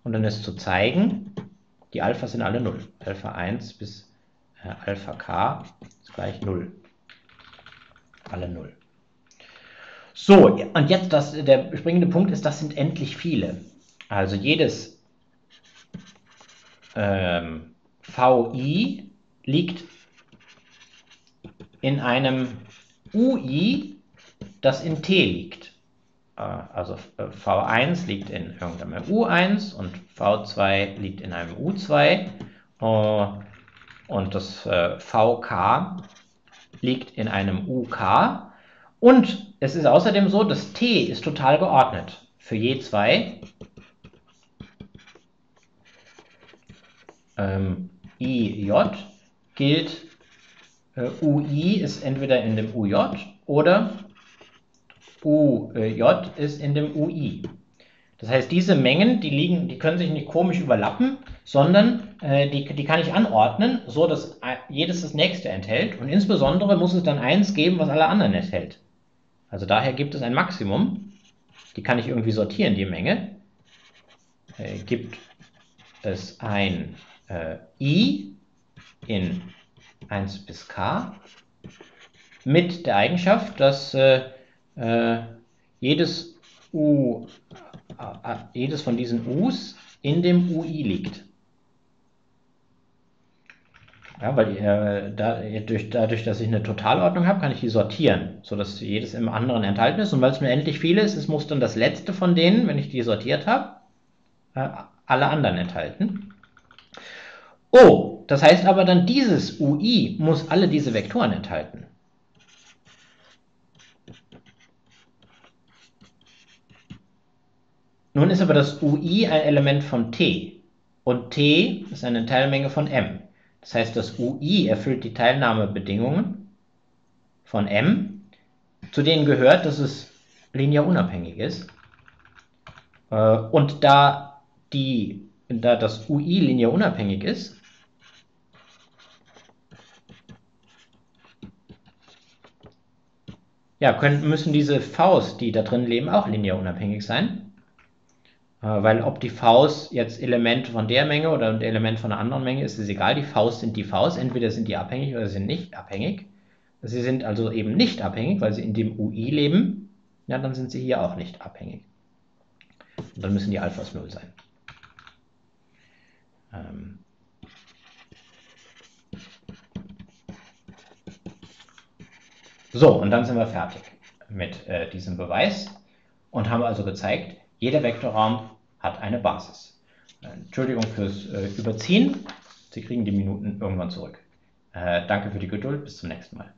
und dann ist zu zeigen, die Alphas sind alle 0. Alpha 1 bis äh, Alpha K ist gleich 0. Alle 0. So, und jetzt das, der springende Punkt ist, das sind endlich viele. Also jedes ähm, VI liegt in einem UI, das in T liegt. Äh, also äh, V1 liegt in irgendeinem U1 und V2 liegt in einem U2 äh, und das VK liegt in einem UK und es ist außerdem so, dass T ist total geordnet für je zwei. Ähm, IJ gilt UI ist entweder in dem UJ oder UJ ist in dem UI. Das heißt, diese Mengen, die liegen, die können sich nicht komisch überlappen, sondern äh, die, die kann ich anordnen, so dass jedes das nächste enthält. Und insbesondere muss es dann eins geben, was alle anderen enthält. Also daher gibt es ein Maximum. Die kann ich irgendwie sortieren, die Menge. Äh, gibt es ein äh, i in 1 bis k mit der Eigenschaft, dass äh, äh, jedes U, äh, jedes von diesen U's in dem UI liegt. Ja, weil äh, da, durch, dadurch, dass ich eine Totalordnung habe, kann ich die sortieren, sodass jedes im anderen enthalten ist. Und weil es mir endlich viele ist, es muss dann das letzte von denen, wenn ich die sortiert habe, äh, alle anderen enthalten. Oh, das heißt aber dann, dieses UI muss alle diese Vektoren enthalten. Nun ist aber das UI ein Element von T und T ist eine Teilmenge von M. Das heißt, das UI erfüllt die Teilnahmebedingungen von M, zu denen gehört, dass es linear unabhängig ist. Äh, und da, die, da das UI linear unabhängig ist, ja, können, müssen diese Vs, die da drin leben, auch linear unabhängig sein. Äh, weil ob die Vs jetzt Element von der Menge oder ein Element von einer anderen Menge ist, ist egal. Die Vs sind die Vs. Entweder sind die abhängig oder sind nicht abhängig. Sie sind also eben nicht abhängig, weil sie in dem UI leben. Ja, dann sind sie hier auch nicht abhängig. Und dann müssen die Alphas 0 sein. Ähm, So, und dann sind wir fertig mit äh, diesem Beweis und haben also gezeigt, jeder Vektorraum hat eine Basis. Entschuldigung fürs äh, Überziehen. Sie kriegen die Minuten irgendwann zurück. Äh, danke für die Geduld. Bis zum nächsten Mal.